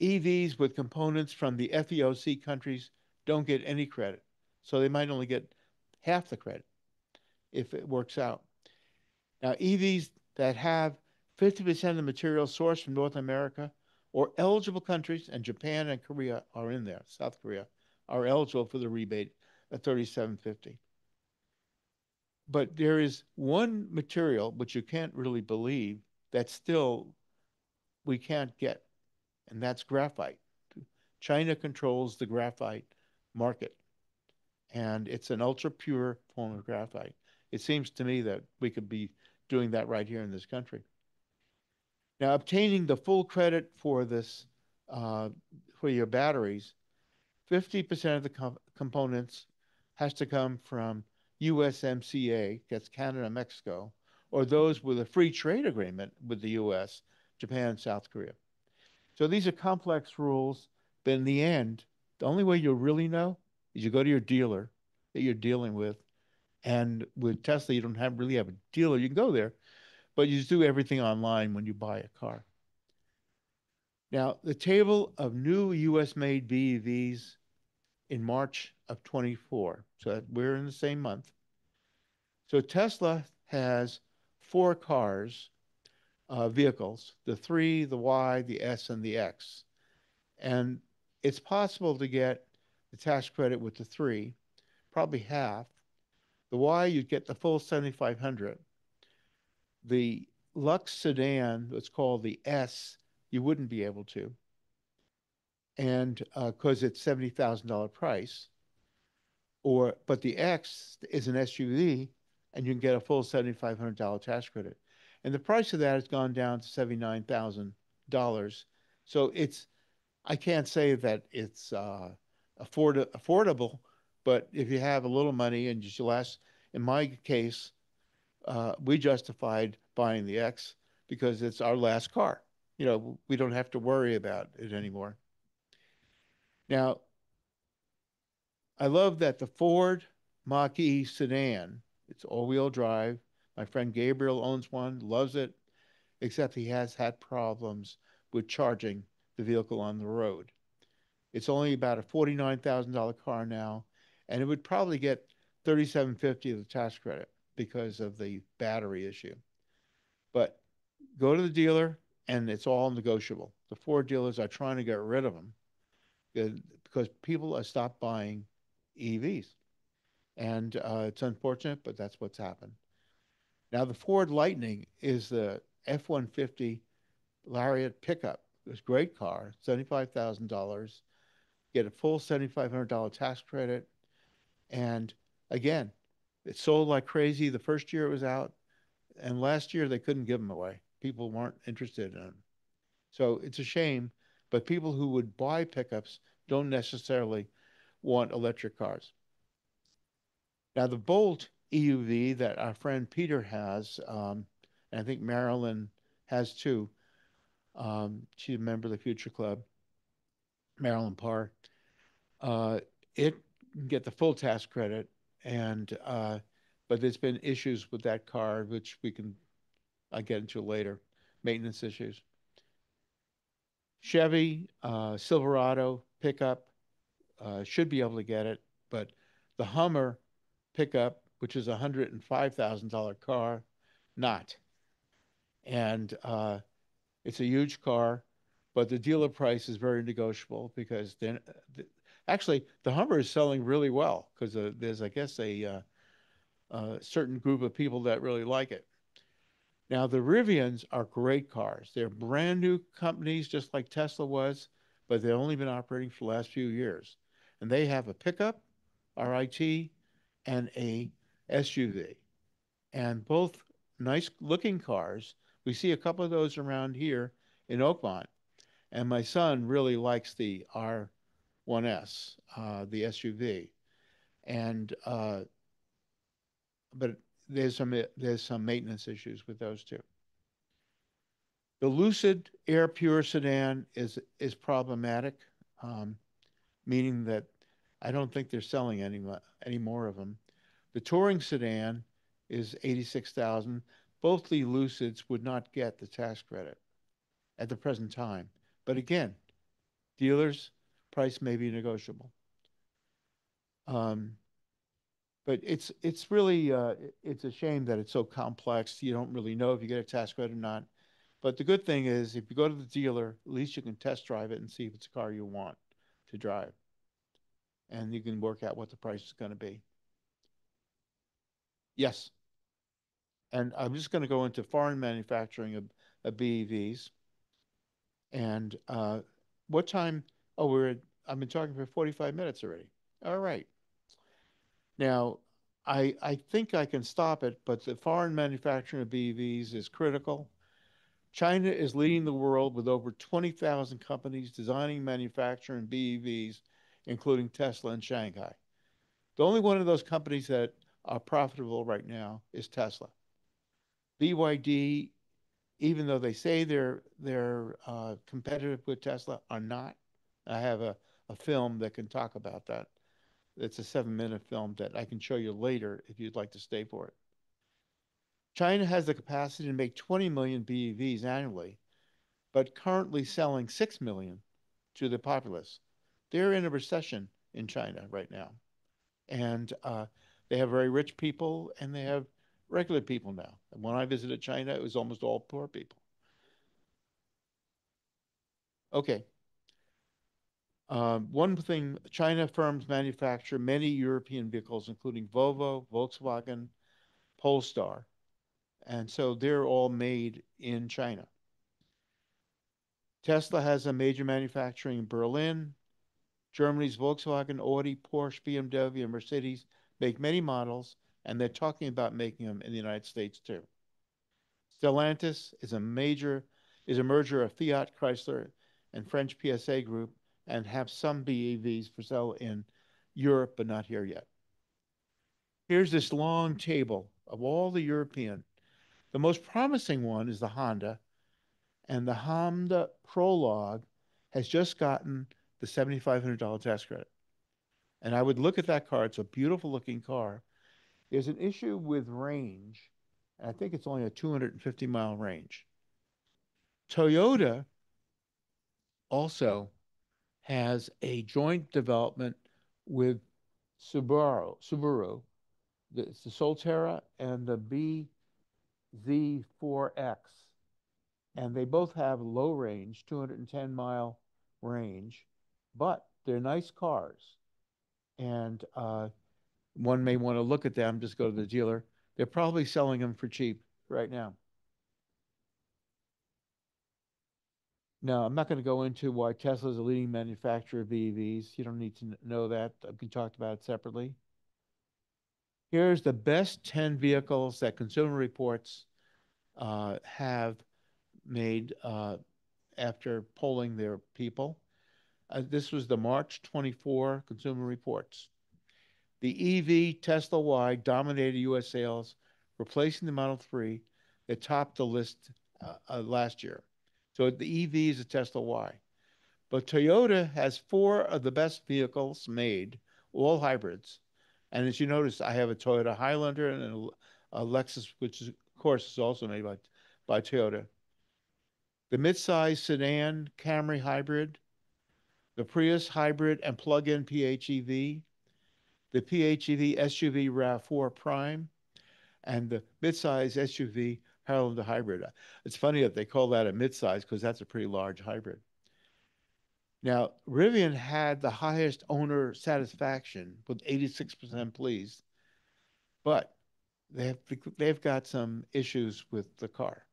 EVs with components from the FEOC countries don't get any credit. So they might only get half the credit if it works out. Now, EVs that have 50% of the material sourced from North America or eligible countries, and Japan and Korea are in there, South Korea, are eligible for the rebate at 3750. But there is one material which you can't really believe that still we can't get, and that's graphite. China controls the graphite market, and it's an ultra pure form of graphite. It seems to me that we could be doing that right here in this country. Now, obtaining the full credit for this, uh, for your batteries, 50% of the com components has to come from USMCA, that's Canada, Mexico, or those with a free trade agreement with the US, Japan, South Korea. So these are complex rules, but in the end, the only way you'll really know is you go to your dealer that you're dealing with. And with Tesla, you don't have really have a dealer. You can go there, but you do everything online when you buy a car. Now, the table of new US made BEVs in March of 24. So we're in the same month. So Tesla has four cars, uh, vehicles, the three, the Y, the S, and the X. And it's possible to get the tax credit with the three, probably half. The Y, you'd get the full 7,500 the Lux sedan, what's called the S, you wouldn't be able to. And because uh, it's $70,000 price. Or, but the X is an SUV and you can get a full $7,500 tax credit. And the price of that has gone down to $79,000. So it's, I can't say that it's uh, afford affordable, but if you have a little money and just last, in my case, uh, we justified buying the X because it's our last car. You know, we don't have to worry about it anymore. Now, I love that the Ford Mach E sedan, it's all-wheel drive. My friend Gabriel owns one, loves it, except he has had problems with charging the vehicle on the road. It's only about a $49,000 car now, and it would probably get 3750 of the tax credit because of the battery issue. But go to the dealer and it's all negotiable. The Ford dealers are trying to get rid of them because people have stopped buying EVs. And uh, it's unfortunate, but that's what's happened. Now, the Ford Lightning is the F 150 Lariat pickup. It's a great car, $75,000. Get a full $7,500 tax credit. And again, it sold like crazy the first year it was out, and last year they couldn't give them away. People weren't interested in them. So it's a shame, but people who would buy pickups don't necessarily want electric cars. Now, the Bolt EUV that our friend Peter has, um, and I think Marilyn has too. Um, she's a member of the Future Club, Marilyn Parr. Uh, it get the full tax credit and uh, but there's been issues with that car, which we can I get into later, maintenance issues. Chevy uh, Silverado pickup uh, should be able to get it, but the Hummer pickup, which is a hundred and five thousand dollar car, not. And uh, it's a huge car, but the dealer price is very negotiable because then Actually, the Hummer is selling really well because uh, there's, I guess, a uh, uh, certain group of people that really like it. Now, the Rivians are great cars. They're brand new companies, just like Tesla was, but they've only been operating for the last few years. And they have a pickup, R1T, and a SUV. And both nice looking cars We see a couple of those around here in Oakmont. And my son really likes the R1S, uh, the SUV. And uh, but there's some there's some maintenance issues with those too. The Lucid Air Pure sedan is is problematic, um, meaning that I don't think they're selling any any more of them. The touring sedan is 86,000. Both the Lucids would not get the tax credit at the present time. But again, dealers price may be negotiable. Um, but it's it's really uh, it's a shame that it's so complex. You don't really know if you get a tax credit or not. But the good thing is, if you go to the dealer, at least you can test drive it and see if it's a car you want to drive, and you can work out what the price is going to be. Yes. And I'm just going to go into foreign manufacturing of, of BEVs. And uh, what time? Oh, we're. at, I've been talking for 45 minutes already. All right. Now, I I think I can stop it, but the foreign manufacturing of BEVs is critical. China is leading the world with over 20,000 companies designing, manufacturing BEVs, including Tesla in Shanghai. The only one of those companies that are profitable right now is Tesla. BYD, even though they say they're they're uh, competitive with Tesla, are not. I have a, a film that can talk about that. It's a seven minute film that I can show you later if you'd like to stay for it. China has the capacity to make 20 million BEVs annually, but currently selling 6 million to the populace. They're in a recession in China right now. And uh, they have very rich people and they have regular people now. And when I visited China, it was almost all poor people. Okay. Um, one thing, China firms manufacture many European vehicles, including Volvo, Volkswagen, Polestar. And so they're all made in China. Tesla has a major manufacturing in Berlin. Germany's Volkswagen, Audi, Porsche, BMW, and Mercedes make many models, and they're talking about making them in the United States too. Stellantis is a major is a merger of Fiat Chrysler and French PSA Group and have some BEVs for sale in Europe, but not here yet. Here's this long table of all the European. The most promising one is the Honda, and the Honda Prologue has just gotten the $7,500 tax credit. And I would look at that car. It's a beautiful looking car. There's an issue with range. I think it's only a 250 mile range. Toyota also has a joint development with Subaru, Subaru. It's the Solterra and the BZ4X. And they both have low range, 210 mile range, but they're nice cars and uh, one may want to look at them, just go to the dealer. They're probably selling them for cheap right now. Now, I'm not going to go into why Tesla is a leading manufacturer of BEVs. You don't need to know that. We can talk about it separately. Here's the best 10 vehicles that Consumer Reports uh, have made uh, after polling their people. Uh, this was the March 24 Consumer Reports. The EV Tesla Y dominated U.S. sales, replacing the Model 3 that topped the list uh, uh, last year. So the EV is a Tesla Y. But Toyota has four of the best vehicles made, all hybrids. And as you notice, I have a Toyota Highlander and a, Lexus, which is, of course is also made by, by Toyota. The midsize sedan Camry hybrid the Prius hybrid and plug-in PHEV, the PHEV SUV RAV4 Prime, and the midsize SUV Highlander hybrid. It's funny that they call that a midsize because that's a pretty large hybrid. Now, Rivian had the highest owner satisfaction with 86% pleased, but they have, they've got some issues with the car.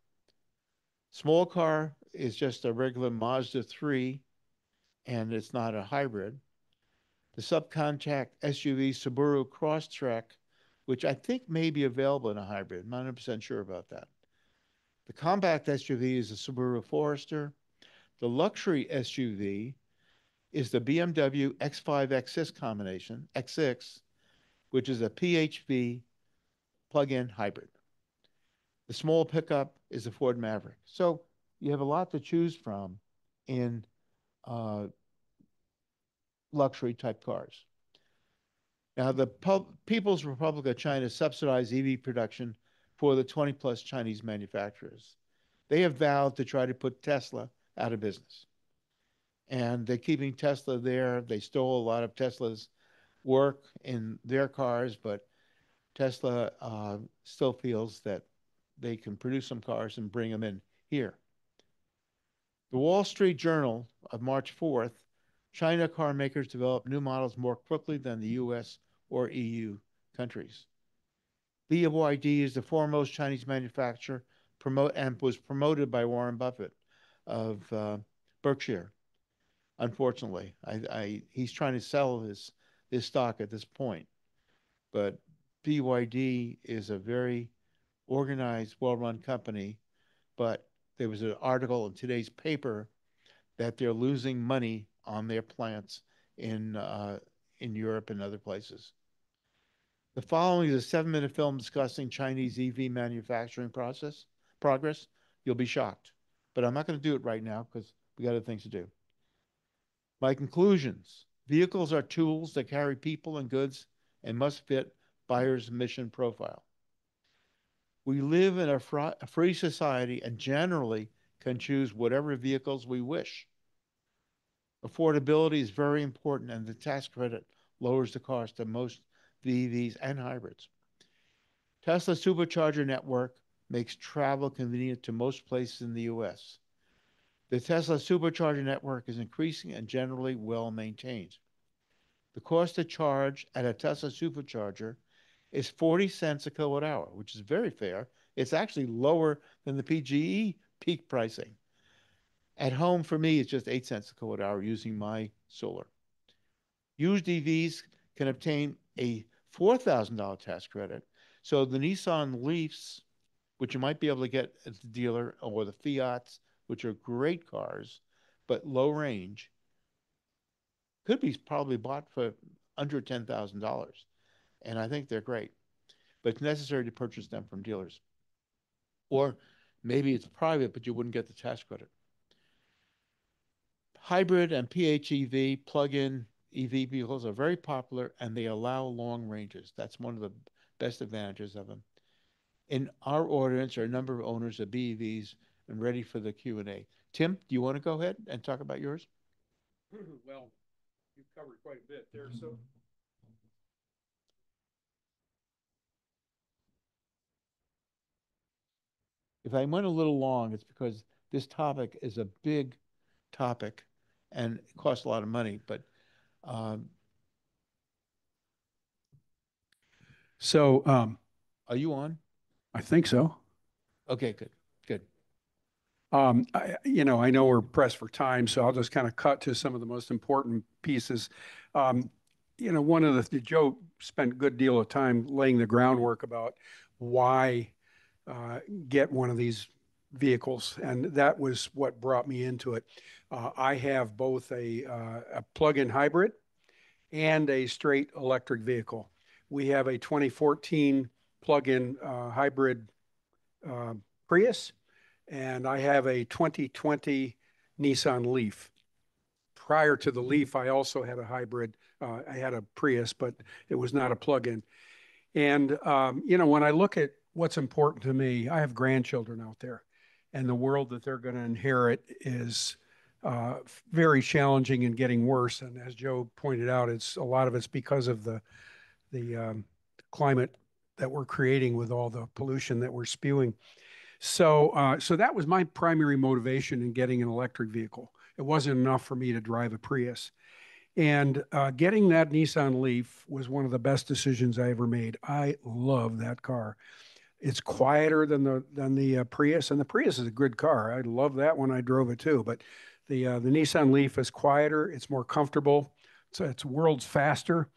Small car is just a regular Mazda 3 and it's not a hybrid. The subcontract SUV Subaru Crosstrek, which I think may be available in a hybrid. I'm not 100% sure about that. The compact SUV is the Subaru Forester. The luxury SUV is the BMW X5 X6 combination, X6, which is a PHV plug-in hybrid. The small pickup is the Ford Maverick. So you have a lot to choose from in uh, luxury type cars. Now, the People's Republic of China subsidized EV production for the 20 plus Chinese manufacturers. They have vowed to try to put Tesla out of business. And they're keeping Tesla there. They stole a lot of Tesla's work in their cars, but Tesla uh, still feels that they can produce some cars and bring them in here. The Wall Street Journal of March 4th China car makers develop new models more quickly than the US or EU countries. BYD is the foremost Chinese manufacturer promote, and was promoted by Warren Buffett of uh, Berkshire. Unfortunately, I, I, he's trying to sell his, his stock at this point. But BYD is a very organized, well run company. But there was an article in today's paper that they're losing money on their plants in, uh, in Europe and other places. The following is a seven minute film discussing Chinese EV manufacturing process progress. You'll be shocked. But I'm not going to do it right now because we got other things to do. My conclusions vehicles are tools that carry people and goods and must fit buyer's mission profile. We live in a, free society and generally can choose whatever vehicles we wish. Affordability is very important, and the tax credit lowers the cost of most BEVs and hybrids. Tesla Supercharger network makes travel convenient to most places in the US. The Tesla Supercharger network is increasing and generally well maintained. The cost to charge at a Tesla Supercharger is 40 cents a kilowatt hour, which is very fair. It's actually lower than the PGE peak pricing. At home, for me, it's just 8 cents a kilowatt hour using my solar. Used EVs can obtain a $4,000 tax credit. So the Nissan Leafs, which you might be able to get at the dealer, or the Fiats, which are great cars, but low range, could be probably bought for under $10,000. And I think they're great. But it's necessary to purchase them from dealers. Or maybe it's private, but you wouldn't get the tax credit. Hybrid and PHEV plug-in EV vehicles are very popular and they allow long ranges. That's one of the best advantages of them. In our audience are a number of owners of BEVs and ready for the Q&A. Tim, do you want to go ahead and talk about yours? well, you've covered quite a bit there. So if I went a little long, it's because this topic is a big topic and it costs a lot of money. But um, so, um, are you on? I think so. Okay, good, good. Um, I, you know, I know we're pressed for time, so I'll just kind of cut to some of the most important pieces. Um, you know, one of the Joe spent a good deal of time laying the groundwork about why uh, get one of these vehicles, and that was what brought me into it. Uh, I have both a, uh, a plug-in hybrid and a straight electric vehicle. We have a 2014 plug-in uh, hybrid uh, Prius, and I have a 2020 Nissan Leaf. Prior to the Leaf, I also had a hybrid. Uh, I had a Prius, but it was not a plug-in. And um, you know, when I look at what's important to me, I have grandchildren out there and the world that they're going to inherit is uh, very challenging and getting worse. And as Joe pointed out, it's a lot of it's because of the the um, climate that we're creating with all the pollution that we're spewing. So, uh, so that was my primary motivation in getting an electric vehicle. It wasn't enough for me to drive a Prius. And uh, getting that Nissan Leaf was one of the best decisions I ever made. I love that car. It's quieter than the than the uh, Prius, and the Prius is a good car. I love that one. I drove it too. But the uh, the Nissan Leaf is quieter. It's more comfortable. It's it's worlds faster.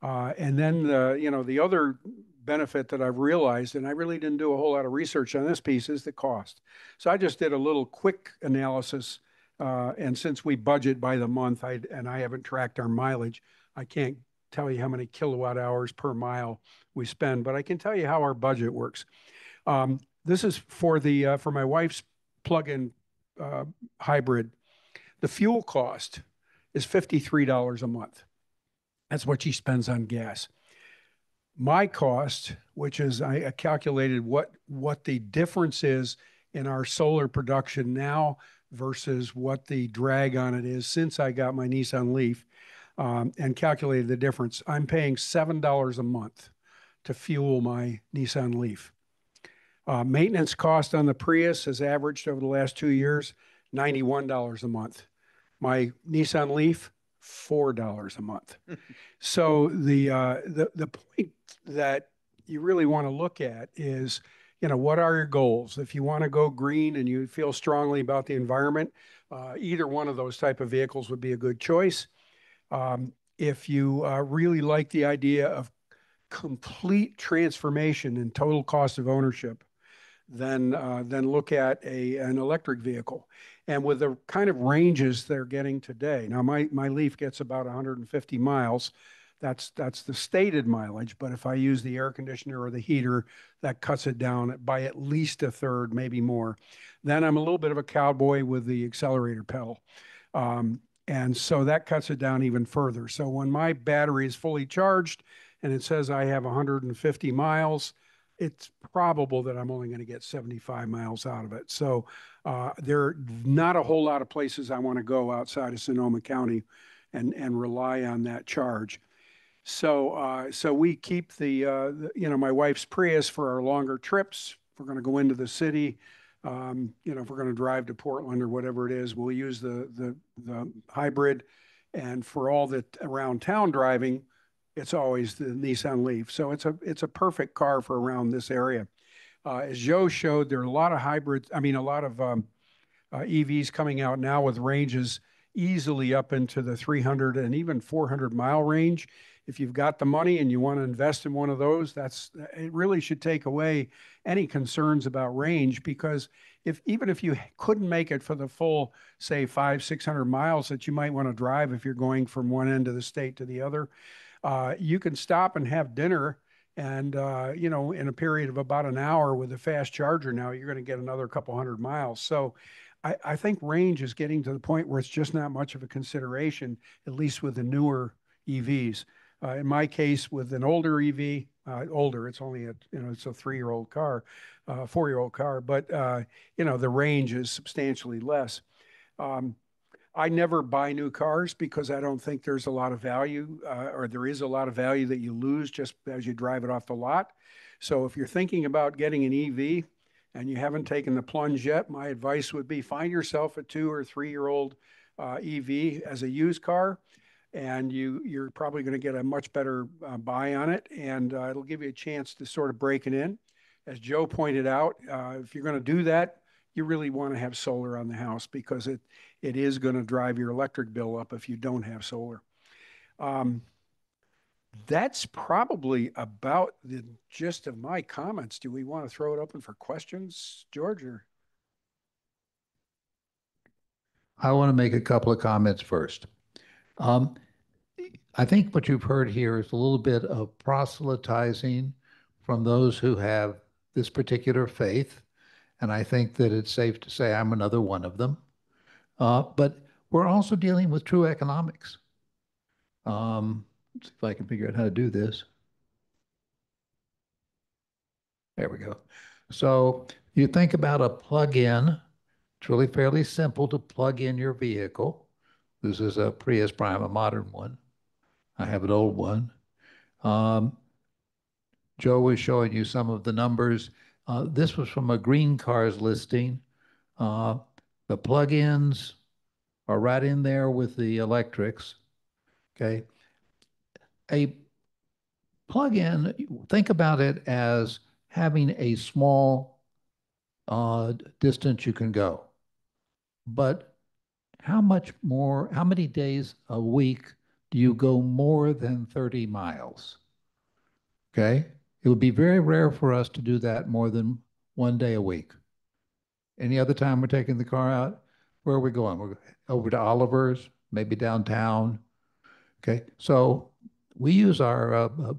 Uh, and then the you know the other benefit that I've realized, and I really didn't do a whole lot of research on this piece, is the cost. So I just did a little quick analysis. Uh, and since we budget by the month, I, and I haven't tracked our mileage, I can't tell you how many kilowatt hours per mile we spend, but I can tell you how our budget works. Um, this is for the uh, for my wife's plug-in uh, hybrid. The fuel cost is $53 a month. That's what she spends on gas. My cost, which is I calculated what what the difference is in our solar production now versus what the drag on it is since I got my Nissan Leaf, um, and calculated the difference. I'm paying seven dollars a month to fuel my Nissan Leaf. Uh, maintenance cost on the Prius has averaged over the last two years $91 a month. My Nissan Leaf, $4 a month. so the, uh, the, the point that you really want to look at is, you know, what are your goals? If you want to go green and you feel strongly about the environment, uh, either one of those type of vehicles would be a good choice. Um, if you uh, really like the idea of complete transformation in total cost of ownership, then uh, then look at a an electric vehicle. And with the kind of ranges they're getting today, now my my Leaf gets about 150 miles. That's that's the stated mileage. But if I use the air conditioner or the heater, that cuts it down by at least a third, maybe more. Then I'm a little bit of a cowboy with the accelerator pedal. Um, and so that cuts it down even further. So when my battery is fully charged and it says I have 150 miles, it's probable that I'm only going to get 75 miles out of it. So uh, there are not a whole lot of places I want to go outside of Sonoma County and, and rely on that charge. So, uh, so we keep the, uh, the, you know, my wife's Prius for our longer trips. If we're going to go into the city, um, you know, if we're going to drive to Portland or whatever it is, we'll use the, the, the hybrid. And for all the around town driving, it's always the Nissan Leaf. So it's a it's a perfect car for around this area. Uh, as Joe showed, there are a lot of hybrids. I mean, a lot of um, uh, EVs coming out now with ranges easily up into the 300 and even 400 mile range. If you've got the money and you want to invest in one of those, that's it. Really should take away any concerns about range because if even if you couldn't make it for the full, say five, 600 miles that you might want to drive if you're going from one end of the state to the other, uh, you can stop and have dinner and uh, you know in a period of about an hour with a fast charger now you're going to get another couple hundred miles so I, I, think range is getting to the point where it's just not much of a consideration at least with the newer evs uh, in my case with an older ev uh, older it's only a you know it's a three-year-old car uh, four-year-old car but uh, you know the range is substantially less um, I never buy new cars because I don't think there's a lot of value, uh, or there is a lot of value that you lose just as you drive it off the lot. So if you're thinking about getting an EV and you haven't taken the plunge yet, my advice would be find yourself a two or three year old uh, EV as a used car, and you you're probably going to get a much better uh, buy on it, and uh, it'll give you a chance to sort of break it in. As Joe pointed out, uh, if you're going to do that, you really want to have solar on the house because it it is going to drive your electric bill up if you don't have solar. Um, that's probably about the gist of my comments. Do we want to throw it open for questions, George? Or? I want to make a couple of comments first. Um, I think what you've heard here is a little bit of proselytizing from those who have this particular faith. And I think that it's safe to say I'm another one of them. Uh, but we're also dealing with true economics. Um, let's see if I can figure out how to do this. There we go. So you think about a plug-in. It's really fairly simple to plug in your vehicle. This is a Prius Prime, a modern one. I have an old one. Um, Joe was showing you some of the numbers. Uh, this was from a green cars listing. Uh, the plug-ins are right in there with the electrics. Okay. A plug-in, think about it as having a small uh, distance you can go. But how much more, how many days a week you go more than 30 miles? Okay. It would be very rare for us to do that more than one day a week. Any other time we're taking the car out, where are we going? We're over to Oliver's, maybe downtown. Okay, so we use our uh, uh,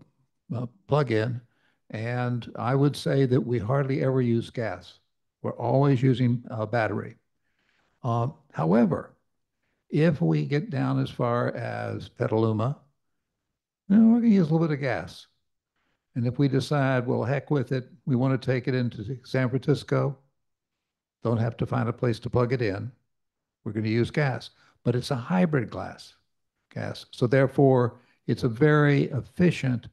uh, plug-in, and I would say that we hardly ever use gas. We're always using uh, battery. Um, however, if we get down as far as Petaluma, you know, we're going to use a little bit of gas. And if we decide, well, heck with it, we want to take it into San Francisco, don't have to find a place to plug it in. We're going to use gas, but it's a hybrid glass gas. So therefore, it's a very efficient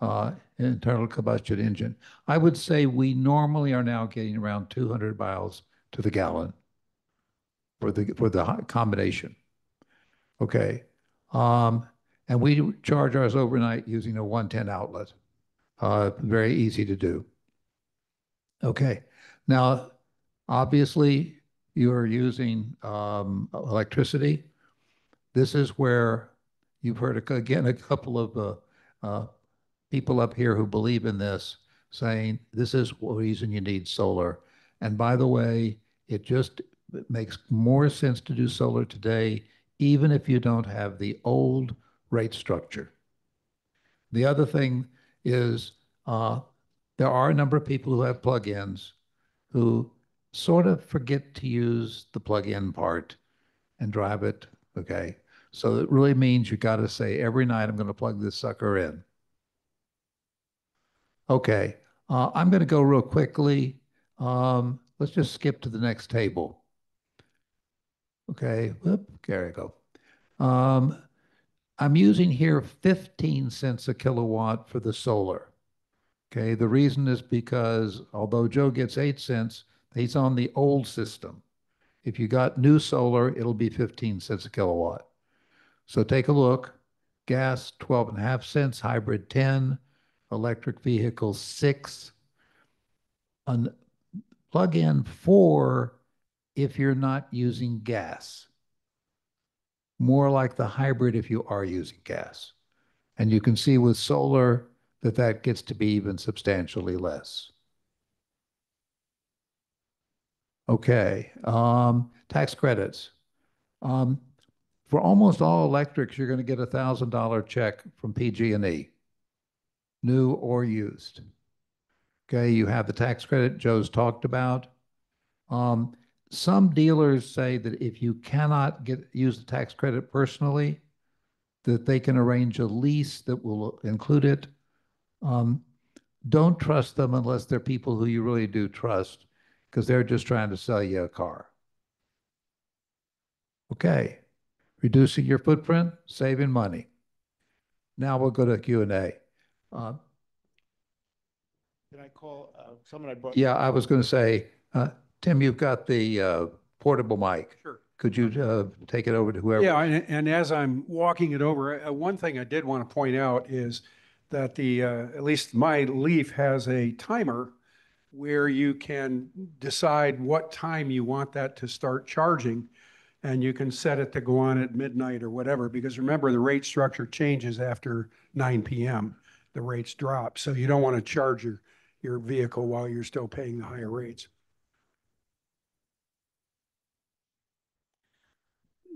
uh, internal combustion engine. I would say we normally are now getting around 200 miles to the gallon for the for the combination. Okay, um, and we charge ours overnight using a 110 outlet. Uh, very easy to do. Okay, now obviously you are using um, electricity. This is where you've heard again a couple of uh, uh, people up here who believe in this saying this is the reason you need solar. And by the way, it just it makes more sense to do solar today, even if you don't have the old rate structure. The other thing is uh, there are a number of people who have plugins who sort of forget to use the plug-in part and drive it. Okay. So it really means you got to say every night I'm going to plug this sucker in. Okay. Uh, I'm going to go real quickly. Um, let's just skip to the next table. Okay. Whoop, there we go. Um, I'm using here 15 cents a kilowatt for the solar. Okay. The reason is because although Joe gets 8 cents, He's on the old system. If you got new solar, it'll be 15 cents a kilowatt. So take a look. Gas, 12 and a half cents, hybrid 10, electric vehicles 6, an plug-in 4 if you're not using gas. More like the hybrid if you are using gas. And you can see with solar that that gets to be even substantially less. Okay, um, tax credits. Um, for almost all electrics, you're going to get a thousand dollar check from PG&E, new or used. Okay, you have the tax credit Joe's talked about. Um, some dealers say that if you cannot get use the tax credit personally, that they can arrange a lease that will include it. Um, don't trust them unless they're people who you really do trust because they're just trying to sell you a car. Okay, reducing your footprint, saving money. Now we'll go to Q&A. Uh, Can I call uh, someone I brought? yeah, I was going to say, uh, Tim, you've got the uh, portable mic. Sure. Could you uh, take it over to whoever? Yeah, and, and as I'm walking it over, uh, one thing I did want to point out is that the, uh, at least my Leaf has a timer where you can decide what time you want that to start charging. And you can set it to go on at midnight or whatever, because remember, the rate structure changes after 9 PM. The rates drop. So you don't want to charge your, your vehicle while you're still paying the higher rates.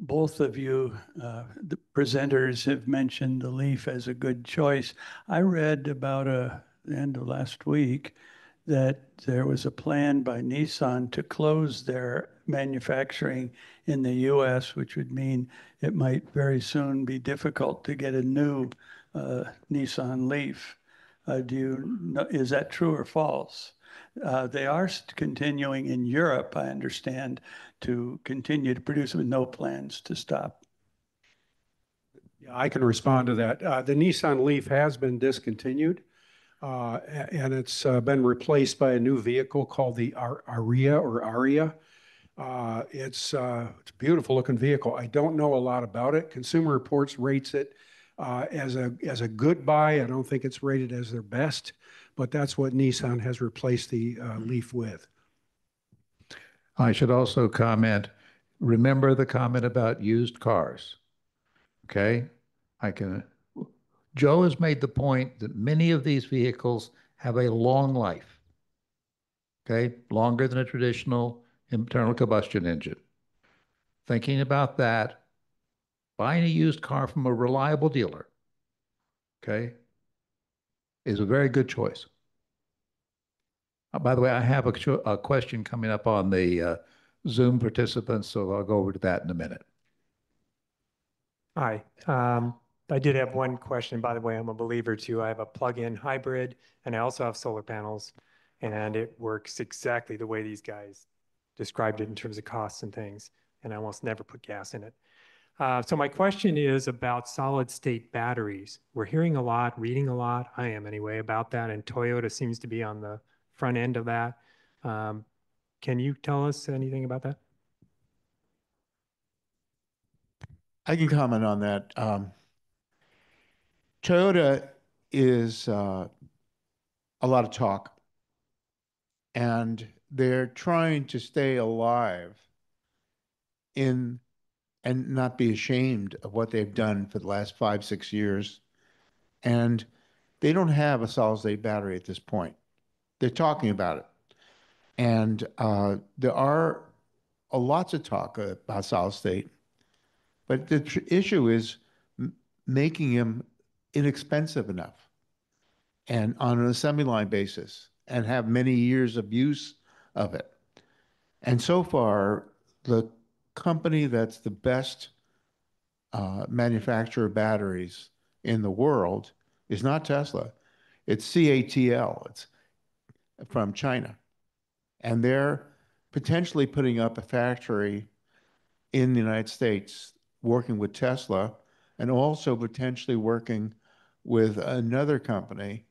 Both of you, uh, the presenters have mentioned the Leaf as a good choice. I read about a, the end of last week that there was a plan by Nissan to close their manufacturing in the US, which would mean it might very soon be difficult to get a new uh, Nissan Leaf. Uh, do you know, is that true or false? Uh, they are continuing in Europe, I understand, to continue to produce with no plans to stop. Yeah, I can respond to that. Uh, the Nissan Leaf has been discontinued. Uh, and it's uh, been replaced by a new vehicle called the Ariya or Aria. Uh, it's, uh, it's a beautiful looking vehicle. I don't know a lot about it. Consumer Reports rates it as a as a good buy. I don't think it's rated as their best, but that's what Nissan has replaced the uh, Leaf with. I should also comment. Remember the comment about used cars. Okay, I can Joe has made the point that many of these vehicles have a long life. Okay, longer than a traditional internal combustion engine. Thinking about that, buying a used car from a reliable dealer, okay, is a very good choice. Uh, By the way, I have a, a question coming up on the uh, Zoom participants, so I'll go over to that in a minute. Hi, um, I did have one question, by the way, I'm a believer too. I have a plug-in hybrid and I also have solar panels. And it works exactly the way these guys described it in terms of costs and things. And I almost never put gas in it. Uh, so my question is about solid state batteries. We're hearing a lot, reading a lot, I am anyway, about that. And Toyota seems to be on the front end of that. Um, can you tell us anything about that? I can comment on that. Um, Toyota is uh, a lot of talk, and they're trying to stay alive in and not be ashamed of what they've done for the last five, six years. And they don't have a solid state battery at this point. They're talking about it. And uh, there are a lots of talk about solid state. But the tr- issue is m- making them inexpensive enough and on an assembly line basis and have many years of use of it. And so far, the company that's the best uh, manufacturer of batteries in the world is not Tesla. It's CATL. It's from China. And they're potentially putting up a factory in the United States working with Tesla and also potentially working with another company,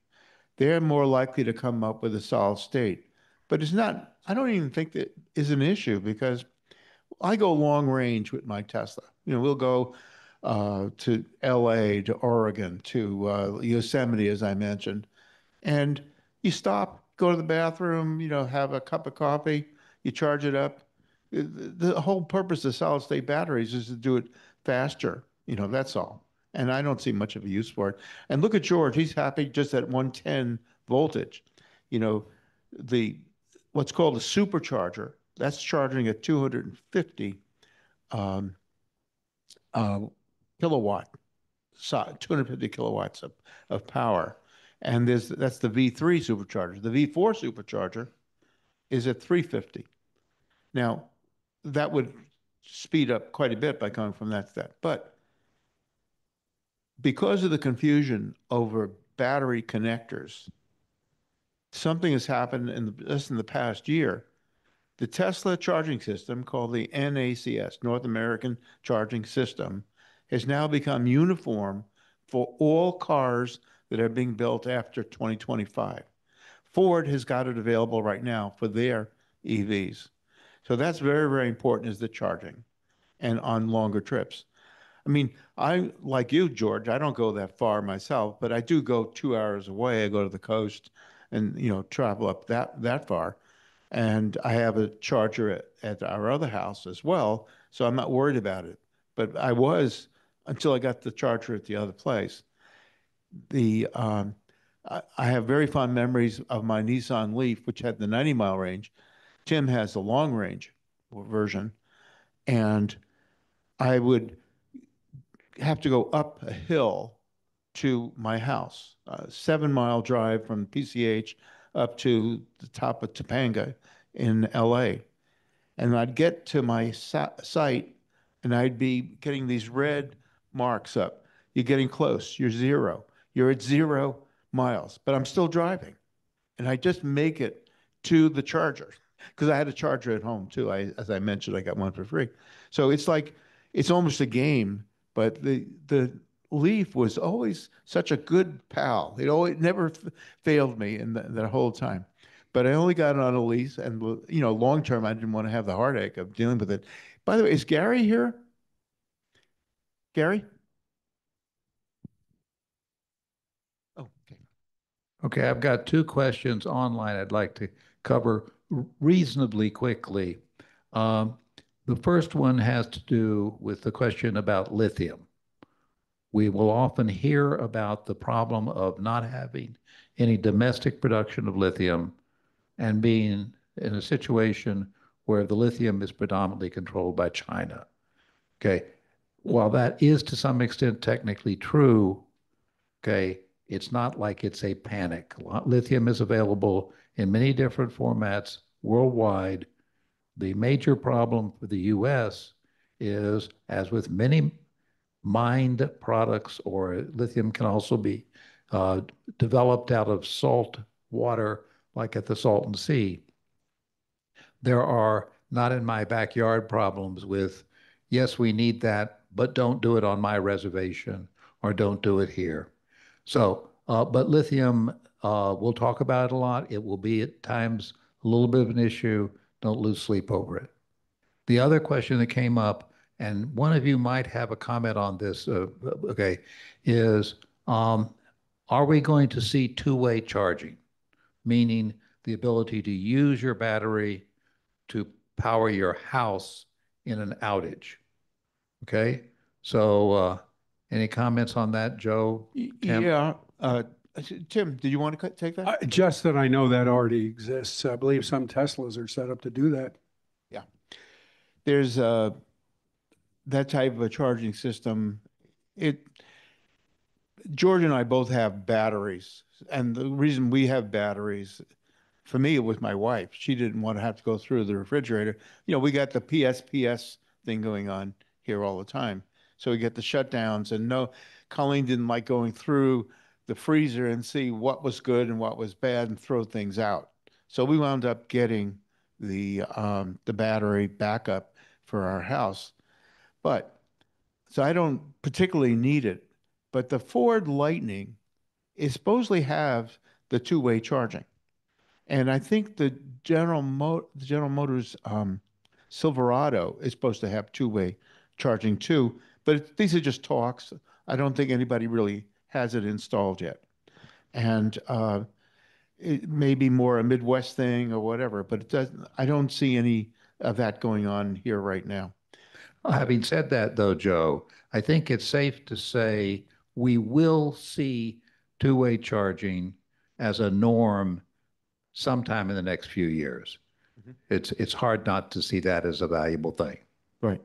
they're more likely to come up with a solid state. But it's not, I don't even think that is an issue because I go long range with my Tesla. You know, we'll go uh, to LA, to Oregon, to uh, Yosemite, as I mentioned. And you stop, go to the bathroom, you know, have a cup of coffee, you charge it up. The, the whole purpose of solid state batteries is to do it faster. You know, that's all. And I don't see much of a use for it. And look at George, he's happy just at 110 voltage. You know, the what's called a supercharger, that's charging at 250 um, uh, kilowatt, 250 kilowatts of, of power. And there's that's the V3 supercharger. The V4 supercharger is at 350. Now, that would speed up quite a bit by going from that to that. But because of the confusion over battery connectors, something has happened in the, just in the past year. The Tesla charging system, called the NACS, North American Charging System, has now become uniform for all cars that are being built after 2025. Ford has got it available right now for their EVs. So that's very, very important is the charging and on longer trips. I mean, I, like you, George, I don't go that far myself, but I do go two hours away. I go to the coast and, you know, travel up that, that far. And I have a charger at, at our other house as well. So I'm not worried about it. But I was until I got the charger at the other place. The, um, I, I have very fond memories of my Nissan Leaf, which had the 90 mile range. Tim has the long range version. And I would have to go up a hill to my house, a seven mile drive from PCH up to the top of Topanga in LA. And I'd get to my site and I'd be getting these red marks up. You're getting close, you're zero, you're at zero miles, but I'm still driving. And I just make it to the charger because I had a charger at home too. I, as I mentioned, I got one for free. So it's like, it's almost a game, but the, the Leaf was always such a good pal. It always never failed me in the, that whole time. But I only got it on a lease, and you know, long term, I didn't want to have the heartache of dealing with it. By the way, is Gary here? Gary? Oh, okay. Okay, I've got two questions online I'd like to cover reasonably quickly. Um, the first one has to do with the question about lithium. We will often hear about the problem of not having any domestic production of lithium and being in a situation where the lithium is predominantly controlled by China. Okay. While that is to some extent technically true, okay, it's not like it's a panic. Lithium is available in many different formats worldwide. The major problem for the US is, as with many mined products, or lithium can also be uh, developed out of salt water, like at the Salton Sea. There are not in my backyard problems with, yes, we need that, but don't do it on my reservation or don't do it here. So, uh, but lithium, uh, we'll talk about it a lot. It will be at times a little bit of an issue. Don't lose sleep over it. The other question that came up, and one of you might have a comment on this, uh, okay, is um, are we going to see two-way charging? Meaning the ability to use your battery to power your house in an outage. Okay, so uh, any comments on that, Joe? Tim? Yeah, uh, Tim, do you want to take that? Uh, Just that I know that already exists. I believe some Teslas are set up to do that. Yeah. There's uh that type of a charging system. It George and I both have batteries, and the reason we have batteries, for me, it was my wife. She didn't want to have to go through the refrigerator. You know, we got the PSPS thing going on here all the time, so we get the shutdowns. And no, Colleen didn't like going through the freezer and see what was good and what was bad and throw things out. So we wound up getting the um, the battery backup for our house, but so I don't particularly need it but the Ford Lightning is supposedly have the two-way charging. And I think the General Mo the General Motors um, Silverado is supposed to have two-way charging too, but it, these are just talks. I don't think anybody really has it installed yet. And uh, it may be more a Midwest thing or whatever, but it doesn't, I don't see any of that going on here right now. Having said that, though, Joe, I think it's safe to say we will see two-way charging as a norm sometime in the next few years. Mhm. It's, it's hard not to see that as a valuable thing. Right.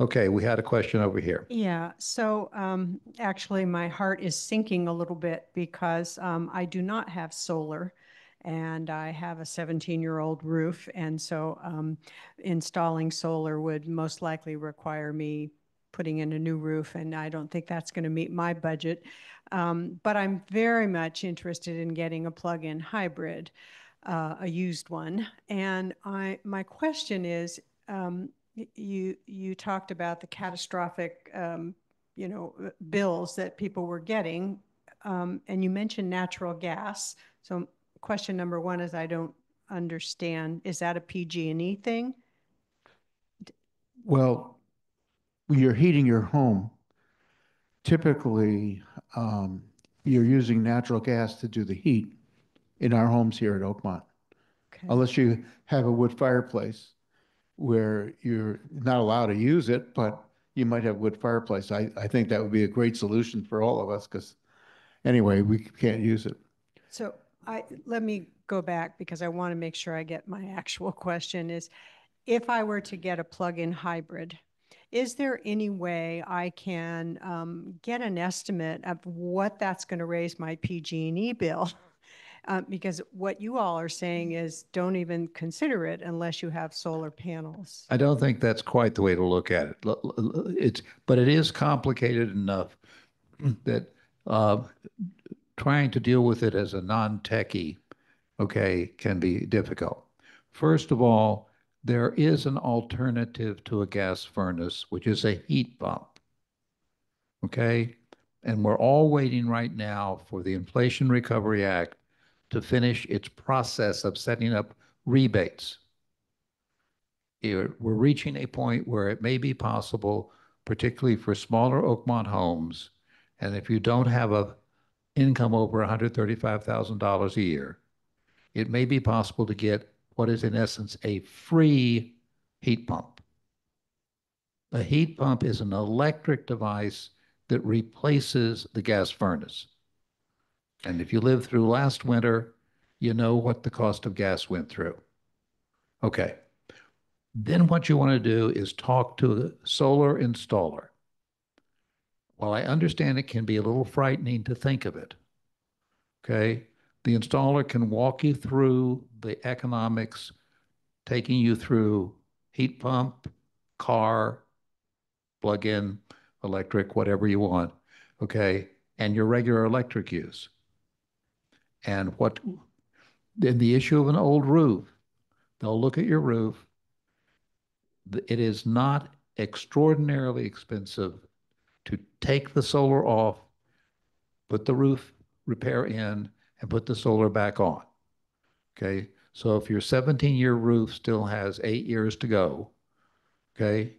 Okay, we had a question over here. Yeah, so um, actually, my heart is sinking a little bit because um, I do not have solar and I have a 17-year-old roof. And so um, installing solar would most likely require me putting in a new roof, and I don't think that's going to meet my budget. Um, but I'm very much interested in getting a plug-in hybrid, uh, a used one. And I, my question is, um, you you talked about the catastrophic, um, you know, bills that people were getting, um, and you mentioned natural gas. So question number one is, I don't understand. Is that a PG&E thing? Well, when you're heating your home, typically um, you're using natural gas to do the heat in our homes here at Oakmont. Okay. Unless you have a wood fireplace where you're not allowed to use it, but you might have wood fireplace. I, I think that would be a great solution for all of us because anyway, we can't use it. So I, let me go back because I want to make sure I get my actual question is, if I were to get a plug-in hybrid, is there any way I can um, get an estimate of what that's going to raise my PG&E bill? Uh, because what you all are saying is don't even consider it unless you have solar panels. I don't think that's quite the way to look at it. It's, but it is complicated enough that uh, trying to deal with it as a non-techie, okay, can be difficult. First of all, there is an alternative to a gas furnace, which is a heat pump. Okay? And we're all waiting right now for the Inflation Recovery Act to finish its process of setting up rebates. We're reaching a point where it may be possible, particularly for smaller Oakmont homes, and if you don't have a income over $135,000 a year, it may be possible to get what is in essence a free heat pump. A heat pump is an electric device that replaces the gas furnace. And if you lived through last winter, you know what the cost of gas went through. Okay. Then what you want to do is talk to the solar installer. While I understand it can be a little frightening to think of it, okay, the installer can walk you through the economics, taking you through heat pump, car, plug-in, electric, whatever you want, okay, and your regular electric use. And what, then the issue of an old roof, they'll look at your roof. It is not extraordinarily expensive to take the solar off, put the roof repair in, and put the solar back on. Okay, so if your 17-year roof still has eight years to go, okay,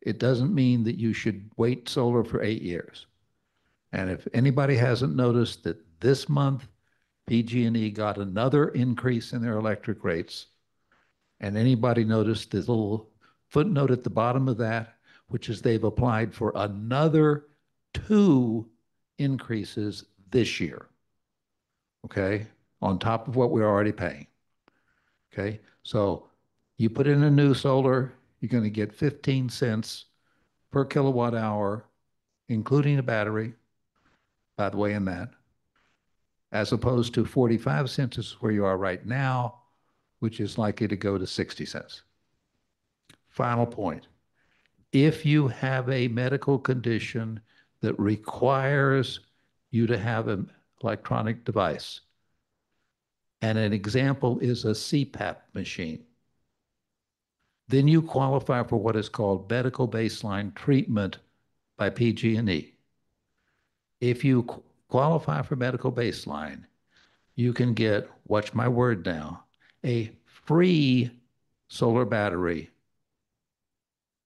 it doesn't mean that you should wait solar for eight years. And if anybody hasn't noticed that this month, PG&E got another increase in their electric rates, and anybody noticed this little footnote at the bottom of that, which is they've applied for another two increases this year. Okay, on top of what we're already paying. Okay, so you put in a new solar, you're going to get 15 cents per kilowatt hour, including a battery, by the way, in that, as opposed to 45 cents is where you are right now, which is likely to go to 60 cents. Final point. If you have a medical condition that requires you to have an electronic device, and an example is a CPAP machine, then you qualify for what is called medical baseline treatment by PG&E. If you qu- qualify for medical baseline, you can get, watch my word now, a free solar battery.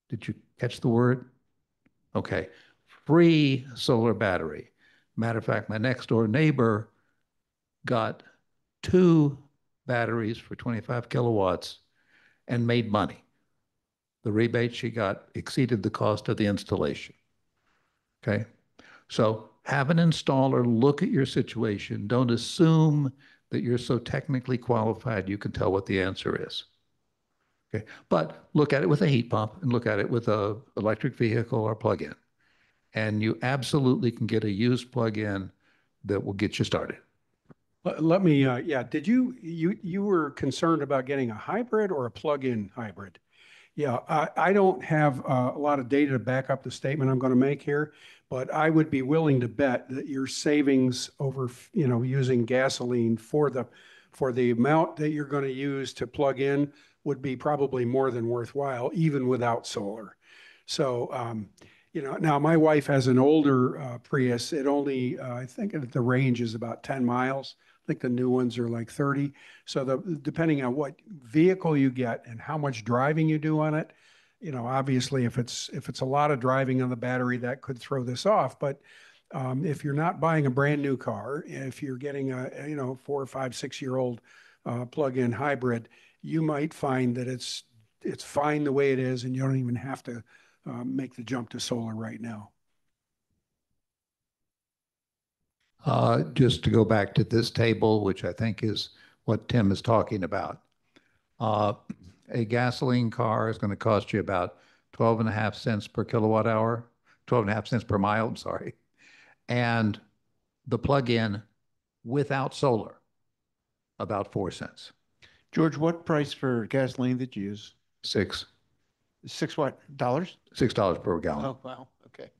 Did you catch the word? Okay, free solar battery. Matter of fact, my next door neighbor got two batteries for 25 kilowatts and made money. The rebate she got exceeded the cost of the installation. Okay, so have an installer look at your situation. Don't assume that you're so technically qualified you can tell what the answer is. Okay, but look at it with a heat pump and look at it with a electric vehicle or plug-in. And you absolutely can get a used plug-in that will get you started. Let, me, uh, yeah, did you, you, you were concerned about getting a hybrid or a plug-in hybrid? Yeah, I, I don't have uh, a lot of data to back up the statement I'm going to make here, but I would be willing to bet that your savings over, you know, using gasoline for the, for the amount that you're going to use to plug in would be probably more than worthwhile, even without solar. So, um, you know, now my wife has an older uh, Prius. It only, uh, I think the range is about 10 miles. I think the new ones are like 30. So the, depending on what vehicle you get and how much driving you do on it, you know, obviously if it's, if it's a lot of driving on the battery, that could throw this off. But um, if you're not buying a brand new car, if you're getting a, you know, four or five, six year old uh, plug-in hybrid, you might find that it's, it's fine the way it is and you don't even have to um, make the jump to solar right now. Uh, Just to go back to this table, which I think is what Tim is talking about. Uh, A gasoline car is going to cost you about 12 and a half cents per kilowatt hour, 12 and a half cents per mile, I'm sorry. And the plug-in without solar, about 4 cents, George, what price for gasoline did you use? 6, Six what, dollars? $6 per gallon. Oh, wow, okay. It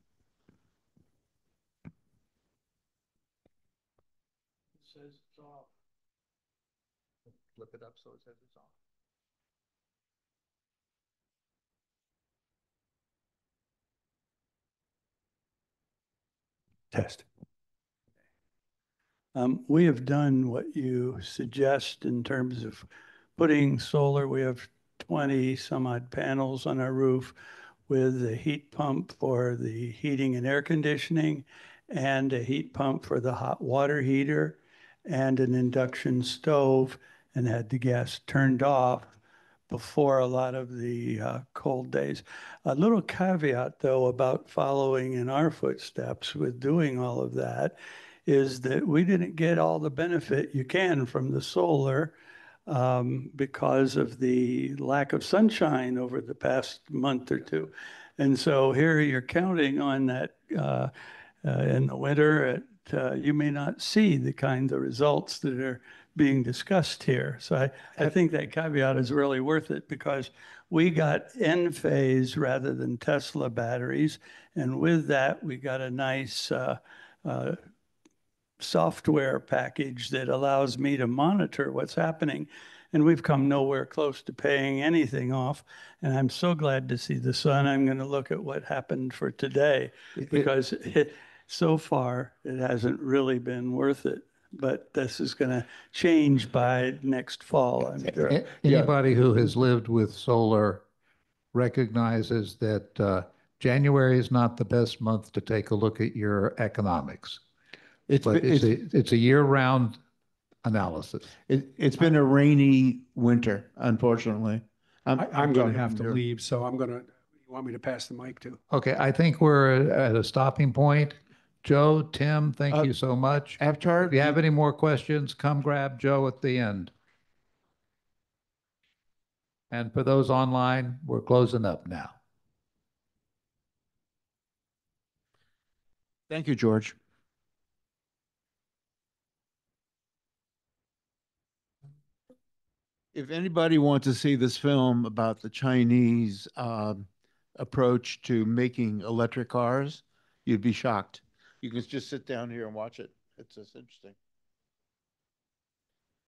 says it's all. Flip it up so it says it's on. Test. Um, we have done what you suggest in terms of putting solar. We have 20 some odd panels on our roof with a heat pump for the heating and air conditioning and a heat pump for the hot water heater and an induction stove and had the gas turned off before a lot of the uh, cold days. A little caveat, though, about following in our footsteps with doing all of that is that we didn't get all the benefit you can from the solar um, because of the lack of sunshine over the past month or two. And so here you're counting on that uh, uh, in the winter. It, uh, you may not see the kind of results that are being discussed here. So I, I think that caveat is really worth it because we got Enphase rather than Tesla batteries. And with that, we got a nice uh, uh, software package that allows me to monitor what's happening. And we've come nowhere close to paying anything off. And I'm so glad to see the sun. I'm going to look at what happened for today because it, so far it hasn't really been worth it. But this is going to change by next fall, I'm sure. A- Anybody who has lived with solar recognizes that uh, January is not the best month to take a look at your economics. It's, But been- it's it's, a, it's a year-round analysis. it- it's been a rainy winter, unfortunately. I'm, I, I'm going to have to leave, so I'm going to, you want me to pass the mic to? Okay, I think we're at a stopping point. Joe, Tim, thank Uh, you so much. Avatar? If you have any more questions, come grab Joe at the end. And for those online, we're closing up now. Thank you, George. If anybody wants to see this film about the Chinese um, approach to making electric cars, you'd be shocked. You can just sit down here and watch it. It's just interesting.